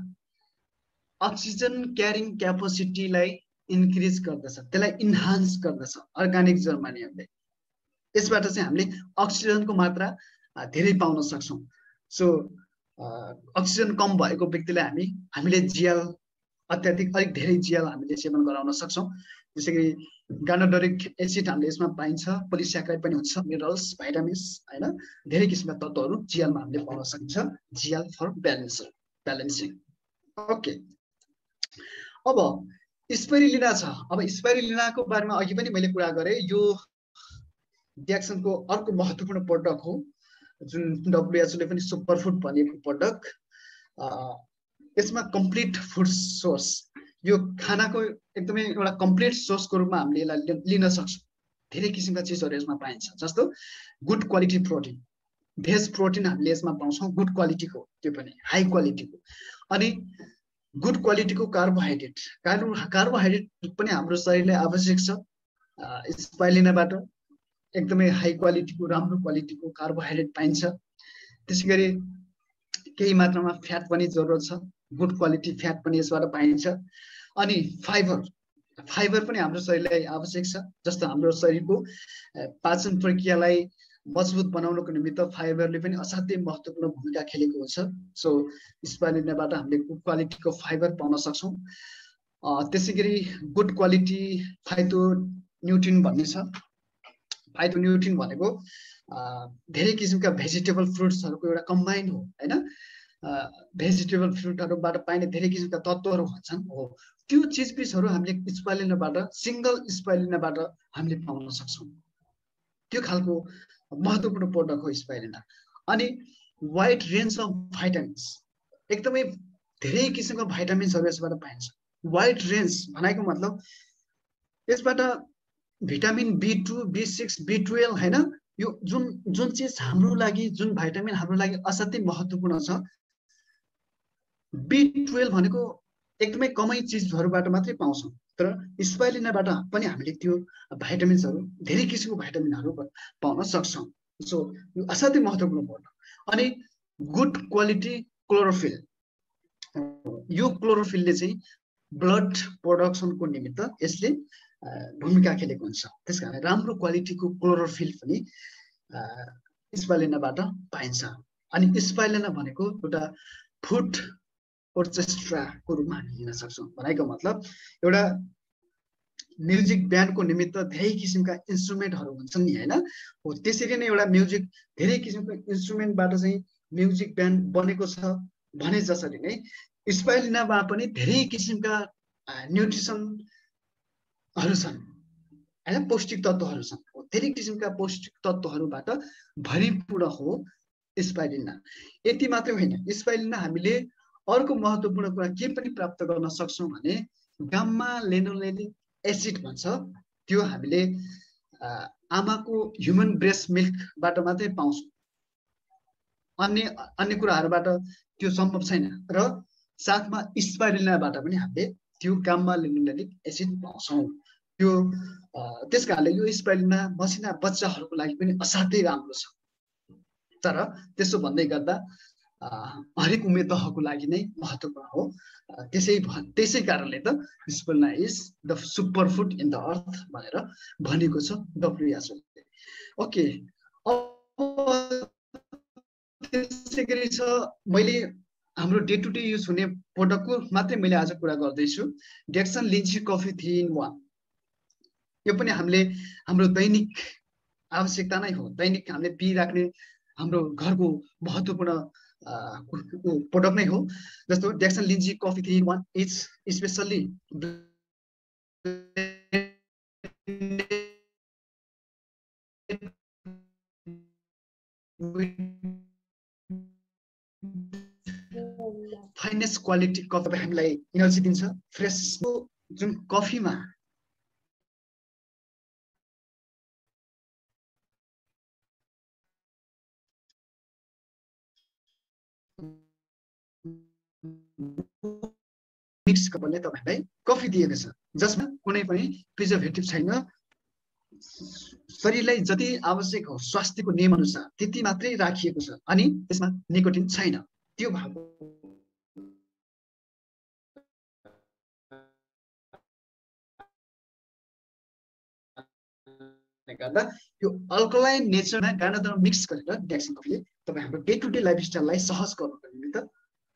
अक्सिजन क्यारिङ क्यापेसिटीलाई इन्क्रिज गर्दछ। त्यसलाई इन्हान्स गर्दछ अर्ग्यानिक जर्मानियमले यसबाट चाहिँ हामीले अक्सिजनको मात्रा धेरै पाउन सक्छौँ। सो अक्सिजन कम भएको व्यक्तिलाई हामी हामीले जियाल अत्याधिक अलिक धेरै जियाल हामीले सेवन गराउन सक्छौँ। जस्तै कि गानोडरिक एसिड हामीले यसमा पाइन्छ पोलिस्याक्राइड पनि हुन्छ मिनरल्स भाइटामिन्स होइन? धेरै किसिमका तत्त्वहरू जियालमा हामीले पाउन सकिन्छ। GL for balance balancing. Okay. अब स्पेरिलिना छ। अब स्पेरिलिनाको बारेमा अघि पनि मैले कुरा गरेँ। यो ड्याक्सनको अर्को महत्त्वपूर्ण प्रडक्ट हो जुन डब्लुएचओले पनि सुपर फुड भनेको प्रडक्ट यसमा कम्प्लिट फुड सोर्स यो खानाको एकदमै एउटा कम्प्लिट सोर्सको रूपमा हामीले यसलाई लिन सक्छौँ। धेरै किसिमका चिजहरू यसमा पाइन्छ जस्तो good quality protein veg protein हामीले यसमा पाउँछौँ गुड क्वालिटीको त्यो पनि हाई क्वालिटीको अनि गुड क्वालिटीको कार्बोहाइड्रेट कार्बो कार्बोहाइड्रेट पनि हाम्रो शरीरलाई आवश्यक छ स्पाइलिनाबाट एकदमै हाई क्वालिटीको राम्रो क्वालिटीको कार्बोहाइड्रेट पाइन्छ। त्यसै गरी केही मात्रामा फ्याट पनि जरुरत छ। गुड क्वालिटी फ्याट पनि यसबाट पाइन्छ। अनि फाइबर फाइबर पनि हाम्रो शरीरलाई आवश्यक छ जस्तो हाम्रो शरीरको पाचन प्रक्रियालाई मजबुत बनाउनको निमित्त फाइबरले पनि असाध्यै महत्त्वपूर्ण भूमिका खेलेको हुन्छ। सो स्पालिनाबाट हामीले गुड क्वालिटीको फाइबर पाउन सक्छौँ। त्यसै गरी गुड क्वालिटी फाइटो न्युट्रिन भन्ने छ। फाइटो न्युट्रिन भनेको धेरै किसिमका भेजिटेबल फ्रुट्सहरूको एउटा कम्बाइन हो होइन? भेजिटेबल फ्रुटहरूबाट पाइने धेरै किसिमका तत्त्वहरू हुन्छन्। हो त्यो चिजबिजहरू हामीले स्पाइलिनाबाट सिङ्गल स्पाइलिनाबाट हामीले पाउन सक्छौँ। त्यो खालको महत्त्वपूर्ण प्रोडक्ट हो स्पाइलिना अनि वाइड रेन्ज अफ भाइटामिन्स एकदमै धेरै किसिमको भाइटामिन्सहरू यसबाट पाइन्छ। वाइड रेन्ज भनेको मतलब यसबाट vitamin B two B six B twelve होइन? यो जुन जुन चिज हाम्रो लागि जुन भाइटामिन हाम्रो लागि असाध्यै महत्त्वपूर्ण छ बी टुवेल्भ भनेको एकदमै कमै चिजहरूबाट मात्रै पाउँछौँ। तर स्पाइलिनाबाट पनि हामीले त्यो भाइटामिन्सहरू धेरै किसिमको भाइटामिनहरू पाउन सक्छौँ। सो यो असाध्यै महत्त्वपूर्ण पर्छ अनि गुड क्वालिटी क्लोरोफिल यो क्लोरोफिलले चाहिँ ब्लड प्रडक्सनको निमित्त यसले भूमिका खेलेको हुन्छ। त्यस कारण राम्रो क्वालिटीको क्लोरोफिल पनि स्पाइलेनाबाट पाइन्छ। अनि स्पाइलेना भनेको एउटा फुड ओर्चेस्ट्राको रूपमा हामी लिन सक्छौँ। भनेको मतलब एउटा म्युजिक ब्यान्डको निमित्त धेरै किसिमका इन्स्ट्रुमेन्टहरू हुन्छन् नि होइन? हो त्यसरी नै एउटा म्युजिक धेरै किसिमको इन्स्ट्रुमेन्टबाट चाहिँ म्युजिक ब्यान्ड बनेको छ भने जसरी नै स्पाइलिनामा पनि धेरै किसिमका न्युट्रिसनहरू छन् होइन? पौष्टिक तत्त्वहरू छन् धेरै किसिमका पौष्टिक तत्त्वहरूबाट भरिपूर्ण हो स्पाइलिना। यति मात्रै होइन। स्पाइलिना हामीले अर्को महत्त्वपूर्ण कुरा के पनि प्राप्त गर्न सक्छौँ भने गाममा लेनोलेनिक एसिड भन्छ। त्यो हामीले आमाको ह्युमन ब्रेस्ट मिल्कबाट मात्रै पाउँछौँ। अन्य अन्य कुराहरूबाट त्यो सम्भव छैन र साथमा स्पाइरिनाबाट पनि हामीले त्यो गाममा लिनोलेनिक एसिड पाउँछौँ। त्यो त्यस कारणले यो स्पाइरिना मसिना बच्चाहरूको लागि पनि असाध्यै राम्रो छ। तर त्यसो भन्दै गर्दा हरेक उम्मेदहरूको लागि नै महत्त्वपूर्ण हो। त्यसै त्यसै कारणले त spirulina is the super food in the earth भनेर भनेको छ डब्लुएचओले ओके त्यसै गरी छ मैले हाम्रो डे टु डे युज हुने प्रोडक्टको मात्रै मैले आज कुरा गर्दैछु। DXN Lingzhi coffee three in one यो पनि हामीले हाम्रो दैनिक आवश्यकता नै हो। दैनिक हामीले पिइराख्ने हाम्रो घरको महत्त्वपूर्ण प्रोडक्ट नै हो। जस्तो DXN Lingzhi coffee three one it's specially finest quality coffee हामीलाई इनर्जी दिन्छ। फ्रेसको जुन कफीमा मिक्स तपाईँलाई कफी दिएको छ। जसमा कुनै पनि प्रिजर्भेटिभ छैन। शरीरलाई जति आवश्यक हो स्वास्थ्यको नियम अनुसार त्यति मात्रै राखिएको छ अनि त्यसमा निकोटिन छैन। त्यो भएको गर्दा यो अल्कोलाइन नेचरमा गानादमा मिक्स गरेर ट्याक्सिङ कफीले तपाईँ हाम्रो डे टु डे लाइफस्टाइललाई सहज गर्नुको निमित्त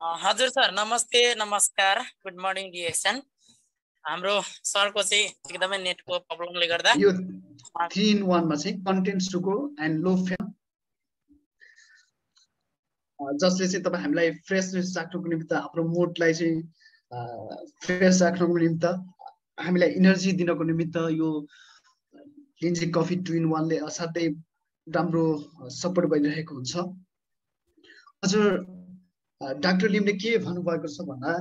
हजुर सर नमस्ते नमस्कार गुड मर्निङ डिएक्सन हाम्रो सरको चाहिँ एकदमै नेटको प्रब्लमले गर्दा यो थ्री इन वानमा चाहिँ कन्टेन्ट सुको एन्ड लो फ्याम जसले चाहिँ तपाईँ हामीलाई फ्रेसनेस राख्नुको निमित्त हाम्रो मुडलाई चाहिँ फ्रेस राख्नुको निमित्त हामीलाई इनर्जी दिनको निमित्त यो लिन्जी कफी टु इन वानले असाध्यै राम्रो सपोर्ट गरिरहेको हुन्छ। हजुर डाक्टर लिमले के भन्नुभएको छ भन्दा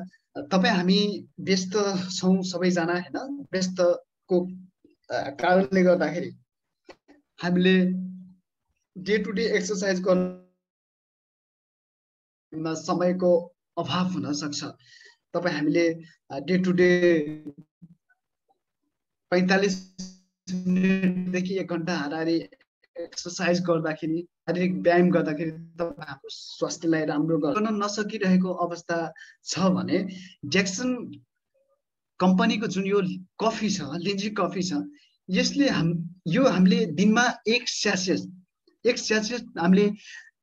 तपाईँ हामी व्यस्त छौँ सबैजना होइन? व्यस्तको कारणले गर्दाखेरि हामीले डे टु डे एक्सर्साइज गर्न समयको अभाव हुन सक्छ। तपाईँ हामीले डे टु डे पैँतालिस मिनटदेखि एक घन्टा हाराहारी एक्सर्साइज गर्दाखेरि शारीरिक व्यायाम गर्दाखेरि स्वास्थ्यलाई राम्रो गर्न नसकिरहेको अवस्था छ भने ज्याक्सन कम्पनीको जुन यो कफी छ लिन्जी कफी छ यसले हाम यो हामीले दिनमा एक स्यासेट एक स्यासेट हामीले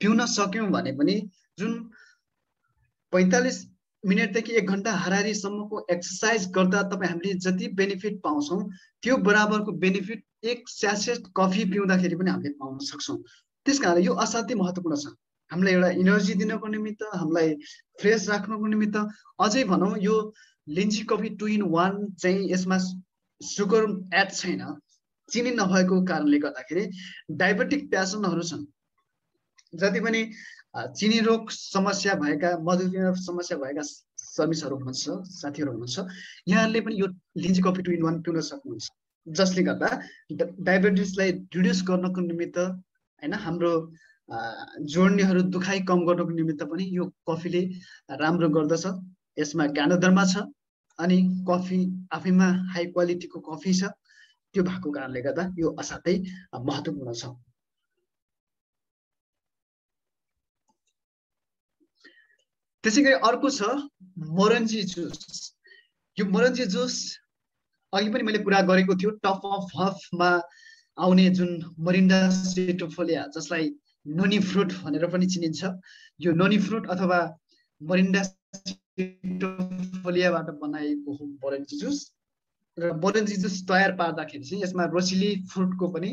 पिउन सक्यौँ भने पनि जुन पैँतालिस मिनटदेखि एक घन्टा हाराहारीसम्मको एक्सर्साइज गर्दा तपाईँ हामीले जति बेनिफिट पाउँछौँ त्यो बराबरको बेनिफिट एक स्यासेट कफी पिउँदाखेरि पनि हामीले पाउन सक्छौँ। त्यस कारण यो असाध्यै महत्त्वपूर्ण छ। हामीलाई एउटा इनर्जी दिनको निमित्त हामीलाई फ्रेस राख्नको निमित्त अझै भनौँ यो Lingzhi coffee two in one चाहिँ यसमा सुगर एड छैन। चिनी नभएको कारणले गर्दाखेरि डायबेटिक पेसेन्टहरू छन्। जति पनि चिनी रोग समस्या भएका मधुमेह समस्या भएका सर्भिसहरू हुनुहुन्छ साथीहरू हुनुहुन्छ यहाँहरूले पनि यो Lingzhi coffee two in one पिउन सक्नुहुन्छ। जसले गर्दा डायबेटिसलाई रिड्युस गर्नको निमित्त होइन हाम्रो जोड्नेहरू दुखाइ कम गर्नको निमित्त पनि यो कफीले राम्रो गर्दछ। यसमा ज्ञानोधर्मा छ अनि कफी आफैमा हाई क्वालिटीको कफी छ। त्यो भएको कारणले गर्दा यो असाध्यै महत्त्वपूर्ण छ। त्यसै गरी अर्को छ मोरन्जी जुस। यो मोरन्जी जुस अघि पनि मैले कुरा गरेको थियो टप अफ हफमा आउने जुन मरिन्डा सेटोफोलिया जसलाई नोनी फ्रुट भनेर पनि चिनिन्छ यो नोनी फ्रुट अथवा मरिन्डा सेटोफोलियाबाट बनाएको हो बोरेन्जी जुस र बोरेन्जी जुस तयार पार्दाखेरि चाहिँ यसमा रोसिली फ्रुटको पनि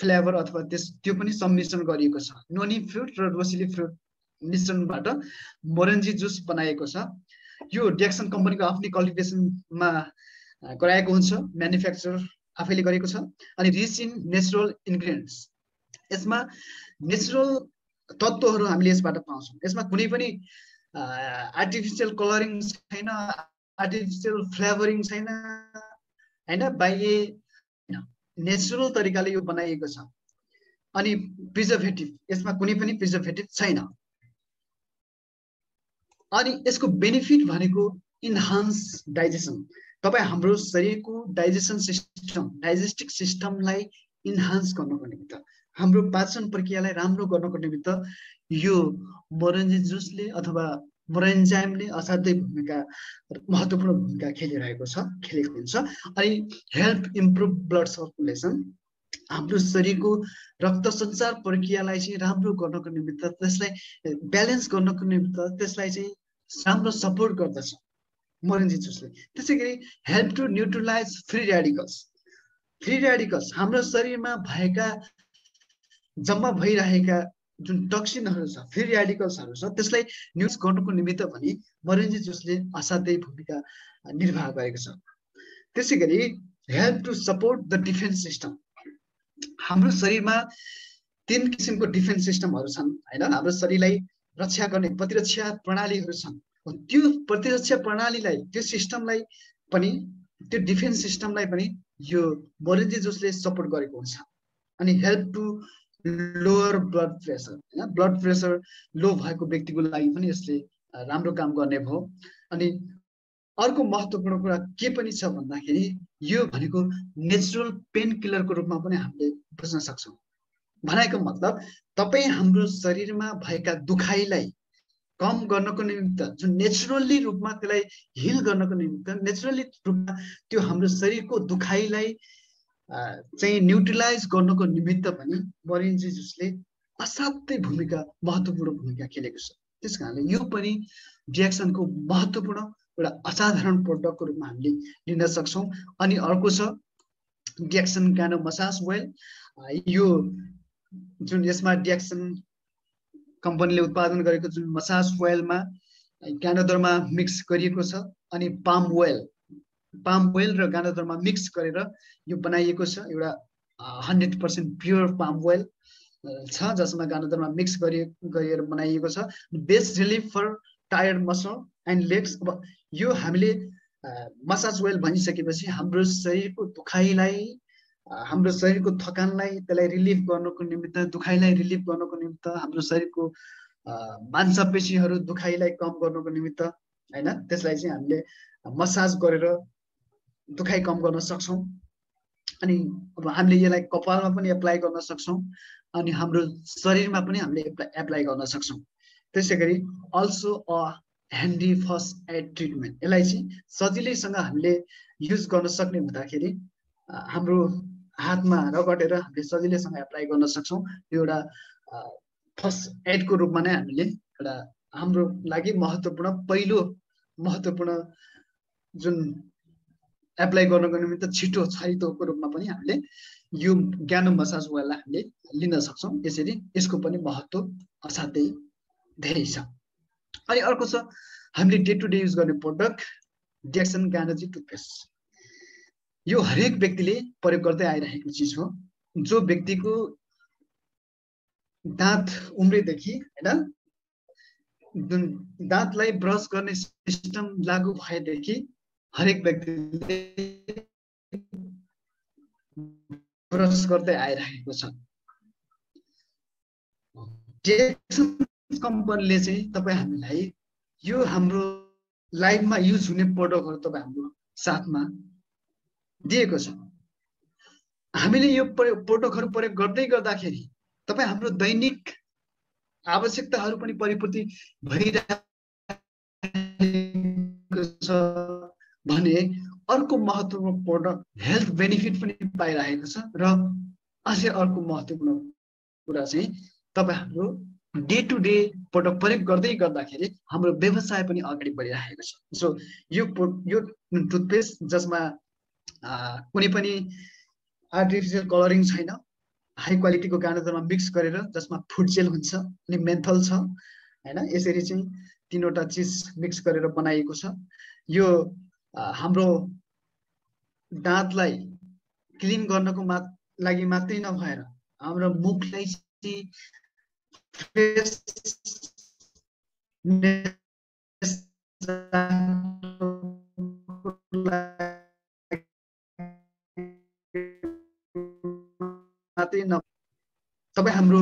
फ्लेभर अथवा त्यस त्यो पनि सम्मिश्रण गरिएको छ। नोनी फ्रुट र रोसिली फ्रुट मिश्रणबाट मोरेन्जी जुस बनाएको छ। यो डेक्सन कम्पनीको आफ्नै कल्टिभेसनमा गराएको हुन्छ म्यानुफ्याक्चर आफैले गरेको छ अनि रिच इन नेचुरल इन्ग्रिडियन्ट्स यसमा नेचुरल तत्त्वहरू हामीले यसबाट पाउँछौँ। यसमा कुनै पनि आर्टिफिसियल कलरिङ छैन आर्टिफिसियल फ्लेभरिङ छैन होइन बाह्य नेचुरल तरिकाले यो बनाइएको छ। अनि प्रिजर्भेटिभ यसमा कुनै पनि प्रिजर्भेटिभ छैन। अनि यसको बेनिफिट भनेको इन्हान्स डाइजेसन तपाईँ हाम्रो शरीरको डाइजेसन सिस्टम डाइजेस्टिक सिस्टमलाई इन्हान्स गर्नको निमित्त हाम्रो पाचन प्रक्रियालाई राम्रो गर्नको निमित्त यो मोरन्जी जुसले अथवा मोरेन्जाइमले असाध्यै भूमिका महत्त्वपूर्ण भूमिका खेलिरहेको छ खेलेको हुन्छ। अनि हेल्प इम्प्रुभ ब्लड सर्कुलेसन हाम्रो शरीरको रक्त सञ्चार प्रक्रियालाई चाहिँ राम्रो गर्नको निमित्त त्यसलाई ब्यालेन्स गर्नको निमित्त त्यसलाई चाहिँ राम्रो सपोर्ट गर्दछ। मोरेन्जी जुसले त्यसै गरी help to neutralise free radicals free radicals हाम्रो शरीरमा भएका जम्मा भइरहेका जुन टक्सिनहरू छ फ्री रेडिकल्सहरू छ त्यसलाई न्युज गर्नुको निमित्त पनि मोरेन्जी जुसले असाध्यै भूमिका निर्वाह गरेको छ। त्यसै गरी help to support the defence system हाम्रो शरीरमा तिन किसिमको डिफेन्स सिस्टमहरू छन् होइन? हाम्रो शरीरलाई रक्षा गर्ने प्रतिरक्षा प्रणालीहरू छन्। त्यो प्रतिरक्षा प्रणालीलाई त्यो सिस्टमलाई पनि त्यो डिफेन्स सिस्टमलाई पनि यो मोरेन्जी जुसले सपोर्ट गरेको हुन्छ। अनि help to lower blood pressure होइन? ब्लड प्रेसर लो भएको व्यक्तिको लागि पनि यसले राम्रो काम गर्ने भयो। अनि अर्को महत्त्वपूर्ण कुरा के पनि छ भन्दाखेरि यो भनेको नेचुरल पेन किलरको रूपमा पनि हामीले बुझ्न सक्छौँ। भनाइको मतलब तपाईँ हाम्रो शरीरमा भएका दुखाइलाई कम गर्नको निमित्त जुन नेचुरल्ली रूपमा त्यसलाई हिल गर्नको निमित्त नेचुरली रूपमा त्यो हाम्रो शरीरको दुखाइलाई चाहिँ न्युट्रिलाइज गर्नको निमित्त पनि मरिन्जी जुसले असाध्यै भूमिका महत्त्वपूर्ण भूमिका खेलेको छ। त्यस कारणले यो पनि रियाक्सनको महत्त्वपूर्ण एउटा असाधारण प्रडक्टको रूपमा हामीले लिन सक्छौँ। अनि अर्को छ डिएक्सन गानो मसाज वेल यो जुन यसमा डिएक्सन कम्पनीले उत्पादन गरेको जुन मसाज ओइलमा गानादरमा मिक्स गरिएको छ अनि पाम ओइल पाम ओइल र गानादरमा मिक्स गरेर यो बनाइएको छ एउटा hundred percent pure palm oil छ जसमा गानादरमा मिक्स गरि गरेर बनाइएको छ। Best relief for tired muscle and legs अब यो हामीले मसाज ओइल भनिसकेपछि हाम्रो शरीरको दुखाइलाई हाम्रो शरीरको थकानलाई त्यसलाई रिलिफ गर्नको निमित्त दुखाइलाई रिलिफ गर्नको निमित्त हाम्रो शरीरको मांसपेशीहरू दुखाइलाई कम गर्नको निमित्त होइन? त्यसलाई चाहिँ हामीले मसाज गरेर दुखाइ कम गर्न सक्छौँ। अनि अब हामीले यसलाई कपालमा पनि एप्लाई गर्न सक्छौँ। अनि हाम्रो शरीरमा पनि हामीले एप्लाई गर्न सक्छौँ। त्यसै गरी also uh handy first aid treatment यसलाई चाहिँ सजिलैसँग हामीले युज गर्न सक्ने हुँदाखेरि हाम्रो हातमा रगटेर हामीले सजिलैसँग एप्लाई गर्न सक्छौँ। यो एउटा फर्स्ट एडको रूपमा नै हामीले एउटा हाम्रो लागि महत्त्वपूर्ण पहिलो महत्त्वपूर्ण जुन एप्लाई गर्नको निमित्त छिटो छरितोको रूपमा पनि हामीले यो ज्ञानो मसाज वाला हामीले लिन सक्छौँ। यसरी यसको पनि महत्त्व असाध्यै धेरै छ। अनि अर्को छ हामीले डे टु डे युज गर्ने प्रडक्ट डेक्सन गानजी टुथपेस्ट यो हरेक व्यक्तिले प्रयोग गर्दै आइरहेको चिज हो। जो व्यक्तिको दाँत उम्रेदेखि होइन जुन दाँतलाई ब्रस गर्ने सिस्टम लागु भएदेखि हरेक व्यक्तिले ब्रस गर्दै आइरहेको छ। कम्पनीले चाहिँ तपाईँ हामीलाई यो हाम्रो लाइफमा युज हुने प्रडक्टहरू तपाईँ हाम्रो साथमा दिएको छ। हामीले यो प्रडक्टहरू प्रयोग गर्दै गर्दाखेरि तपाईँ हाम्रो दैनिक आवश्यकताहरू पनि परिपूर्ति भइरहेको छ भने अर्को महत्त्वपूर्ण हेल्थ बेनिफिट पनि पाइरहेको छ र अझै अर्को महत्त्वपूर्ण कुरा चाहिँ तपाईँ हाम्रो डे टु डे प्रडक्ट प्रयोग गर्दै गर्दाखेरि हाम्रो व्यवसाय पनि अगाडि बढिरहेको छ। सो यो यो टुथपेस्ट जसमा कुनै पनि आर्टिफिसियल कलरिङ छैन। हाई क्वालिटीको गानाजमा मिक्स गरेर जसमा फुड जेल हुन्छ अनि मेन्थल छ होइन? यसरी चाहिँ तिनवटा चिज मिक्स गरेर बनाइएको छ। यो हाम्रो दाँतलाई क्लिन गर्नको मा लागि मात्रै नभएर हाम्रो मुखलाई चाहिँ मात्रै न तपाईँ हाम्रो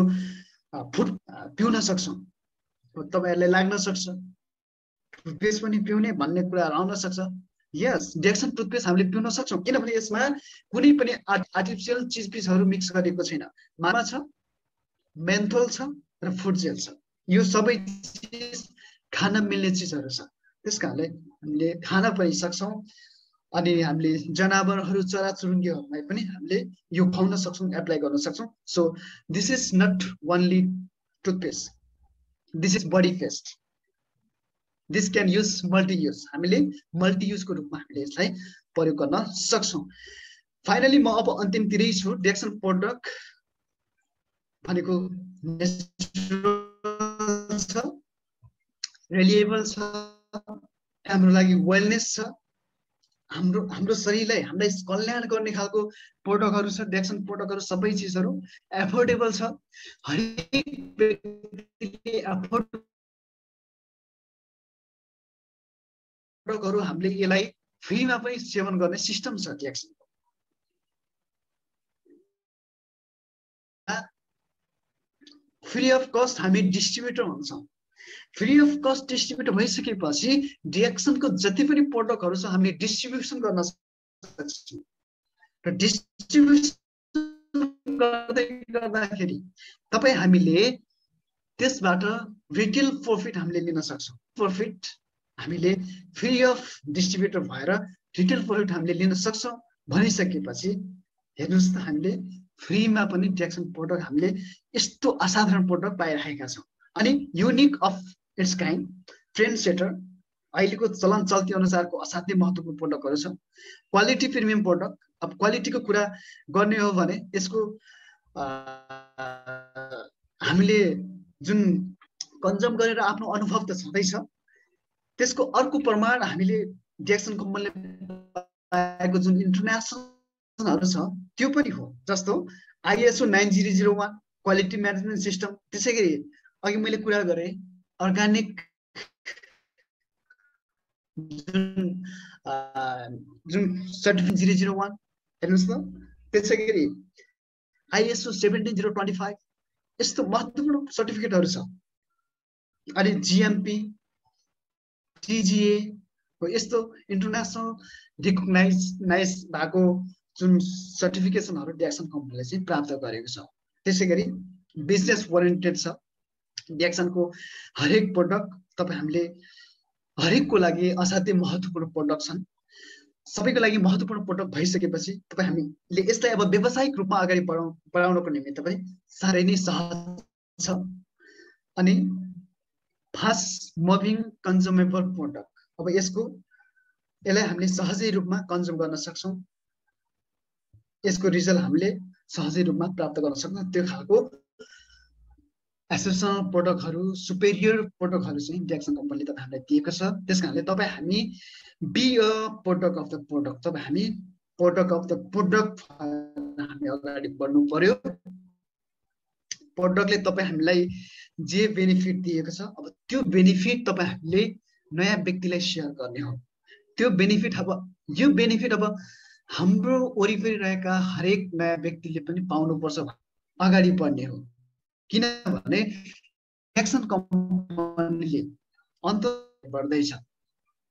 फुड पिउन सक्छौँ। तपाईँहरूलाई लाग्न सक्छ। टुथपेस्ट पनि पिउने भन्ने कुराहरू आउन सक्छ। यस डेक्सन टुथपेस्ट हामीले पिउन सक्छौँ। किनभने यसमा कुनै पनि आर्टिफिसियल चिजपिसहरू मिक्स गरेको छैन। मामा छ मेन्थोल छ र फुड जेल छ। यो सबै चिज खान मिल्ने चिजहरू छ। त्यस कारणले हामीले खान पनि सक्छौँ। अनि हामीले जनावरहरू चराचुरुङ्गीहरूलाई पनि हामीले यो खुवाउन सक्छौँ एप्लाई गर्न सक्छौँ. So this is not only toothpaste this is body paste this can use multiuse हामीले मल्टियुजको रूपमा हामीले यसलाई प्रयोग गर्न सक्छौँ. फाइनली म अब अन्तिमतिरै छु। डेक्सन प्रोडक्ट भनेको छ रेलिएबल छ हाम्रो लागि वेलनेस छ। हाम्रो हाम्रो शरीरलाई हामीलाई कल्याण गर्ने खालको प्रोडक्टहरू छ डेक्सन प्रोडक्टहरू सबै चिजहरू एफोर्डेबल छ। हरेक व्यक्तिले एफोर्ड हामीले यसलाई फ्रीमा पनि सेवन गर्ने सिस्टम छ ट्याक्सको फ्री अफ कस्ट हामी डिस्ट्रिब्युटर हुन्छौँ। फ्री अफ कस्ट डिस्ट्रिब्युटर भइसकेपछि डिएक्सनको जति पनि प्रडक्टहरू छ हामीले डिस्ट्रिब्युसन गर्न सक्छौँ। र डिस्ट्रिब्युसन गर्दै गर्दाखेरि तपाईँ हामीले त्यसबाट रिटेल प्रफिट हामीले लिन सक्छौँ। प्रफिट हामीले फ्री अफ डिस्ट्रिब्युटर भएर रिटेल प्रडक्ट हामीले लिन सक्छौँ भनिसकेपछि हेर्नुहोस् त हामीले फ्रीमा पनि ट्याक्सन प्रडक्ट हामीले यस्तो असाधारण प्रडक्ट पाइरहेका छौँ। अनि unique of its kind trend setter अहिलेको चलन चल्ती अनुसारको असाध्यै महत्त्वपूर्ण प्रडक्टहरू छ। क्वालिटी प्रिमियम प्रडक्ट अब क्वालिटीको कुरा गर्ने हो भने यसको हामीले जुन कन्जम गरेर आफ्नो अनुभव त छँदैछ। त्यसको अर्को प्रमाण हामीले डिएक्सन कम्पनीले पाएको जुन इन्टरनेसनलहरू छ त्यो पनि हो। जस्तो ISO nine zero zero one quality management system त्यसै गरी अघि मैले कुरा गरेँ अर्ग्यानिक जुन जुन सर्टिफिकेट जिरो जिरो वान हेर्नुहोस् त त्यसै गरी ISO seventeen zero twenty five यस्तो महत्त्वपूर्ण सर्टिफिकेटहरू छ। अनि जिएमपी टिजिए हो यस्तो इन्टरनेसनल रिकगनाइज नाइज भएको जुन सर्टिफिकेसनहरू ड्याक्सन कम्पनीले चाहिँ प्राप्त गरेको छ। त्यसै गरी बिजनेस ओरिएन्टेड छ। ड्याक्सनको हरेक प्रडक्ट तपाईँ हामीले हरेकको लागि असाध्यै महत्त्वपूर्ण प्रडक्ट छन्। सबैको लागि महत्त्वपूर्ण प्रडक्ट भइसकेपछि तपाईँ हामीले यसलाई अब व्यावसायिक रूपमा अगाडि बढाउ बढाउनको निमित्त पनि साह्रै नै सहज छ। अनि फास्ट मुभिङ कन्ज्युमेबल प्रोडक्ट अब यसको यसलाई हामीले सहजै रूपमा कन्ज्युम गर्न सक्छौँ। यसको रिजल्ट हामीले सहजै रूपमा प्राप्त गर्न सक्छ। त्यो खालको एसेसनल प्रोडक्टहरू सुपेरियर प्रोडक्टहरू चाहिँ डिएक्सन कम्पनीले तपाईँ हामीलाई दिएको छ। त्यस कारणले तपाईँ हामी be a product of the product तपाईँ हामी प्रोडक्ट अफ द प्रोडक्ट हामी अगाडि बढ्नु पर्यो। प्रोडक्टले तपाईँ हामीलाई जे बेनिफिट दिएको छ अब त्यो बेनिफिट तपाईँ हामीले नयाँ व्यक्तिलाई सेयर गर्ने हो। त्यो बेनिफिट अब यो बेनिफिट अब हाम्रो वरिपरि रहेका हरेक नयाँ व्यक्तिले पनि पाउनुपर्छ अगाडि बढ्ने हो। किनभने एक्सन कम्पनीले अन्त बढ्दैछ।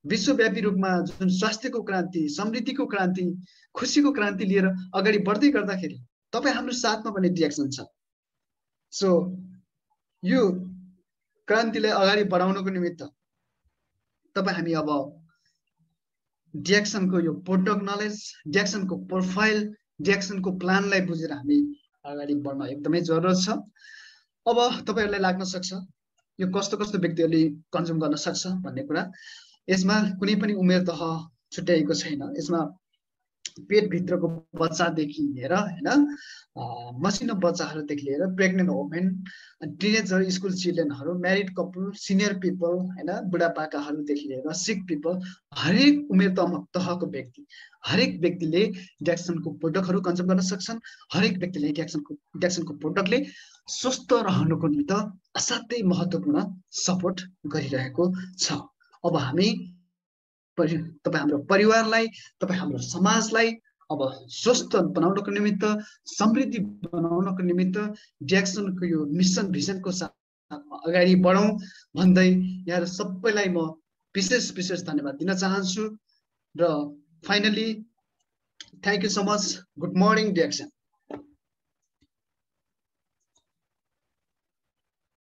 विश्वव्यापी रूपमा जुन स्वास्थ्यको क्रान्ति समृद्धिको क्रान्ति खुसीको क्रान्ति लिएर अगाडि बढ्दै गर्दाखेरि तपाईँ हाम्रो साथमा पनि डिएक्सन छ। सो यो क्रान्तिलाई अगाडि बढाउनको निमित्त तपाईँ हामी अब डिएक्सनको यो प्रोडक्ट नलेज डिएक्सनको प्रोफाइल डिएक्सनको प्लानलाई बुझेर हामी अगाडि बढ्न एकदमै जरुरत छ। अब तपाईँहरूलाई लाग्न सक्छ यो कस्तो कस्तो व्यक्तिहरूले कन्ज्युम गर्न सक्छ भन्ने कुरा। यसमा कुनै पनि उमेर तह छुट्याइएको छैन। यसमा पेटभित्रको बच्चादेखि लिएर होइन मसिनो बच्चाहरूदेखि लिएर प्रेग्नेन्ट वुमेन टिनेजर स्कुल चिल्ड्रेनहरू म्यारिड कपुल सिनियर पिपल होइन बुढापाकाहरूदेखि लिएर सिक पिपल हरेक उमेर तह तहको व्यक्ति हरेक व्यक्तिले ड्याक्सनको प्रोडक्टहरू कन्ज्युम गर्न सक्छन् हरेक व्यक्तिले ड्याक्सनको ड्याक्सनको प्रोडक्टले स्वस्थ रहनुको निमित्त असाध्यै महत्त्वपूर्ण सपोर्ट गरिरहेको छ। अब हामी तपाईँ हाम्रो परिवारलाई तपाईँ हाम्रो समाजलाई अब स्वस्थ बनाउनको निमित्त समृद्धि बनाउनको निमित्त ड्याक्सनको यो मिसन भिजनको साथमा अगाडि बढौँ भन्दै यहाँ सबैलाई म विशेष विशेष धन्यवाद दिन चाहन्छु र finally thank you so much good morning DXN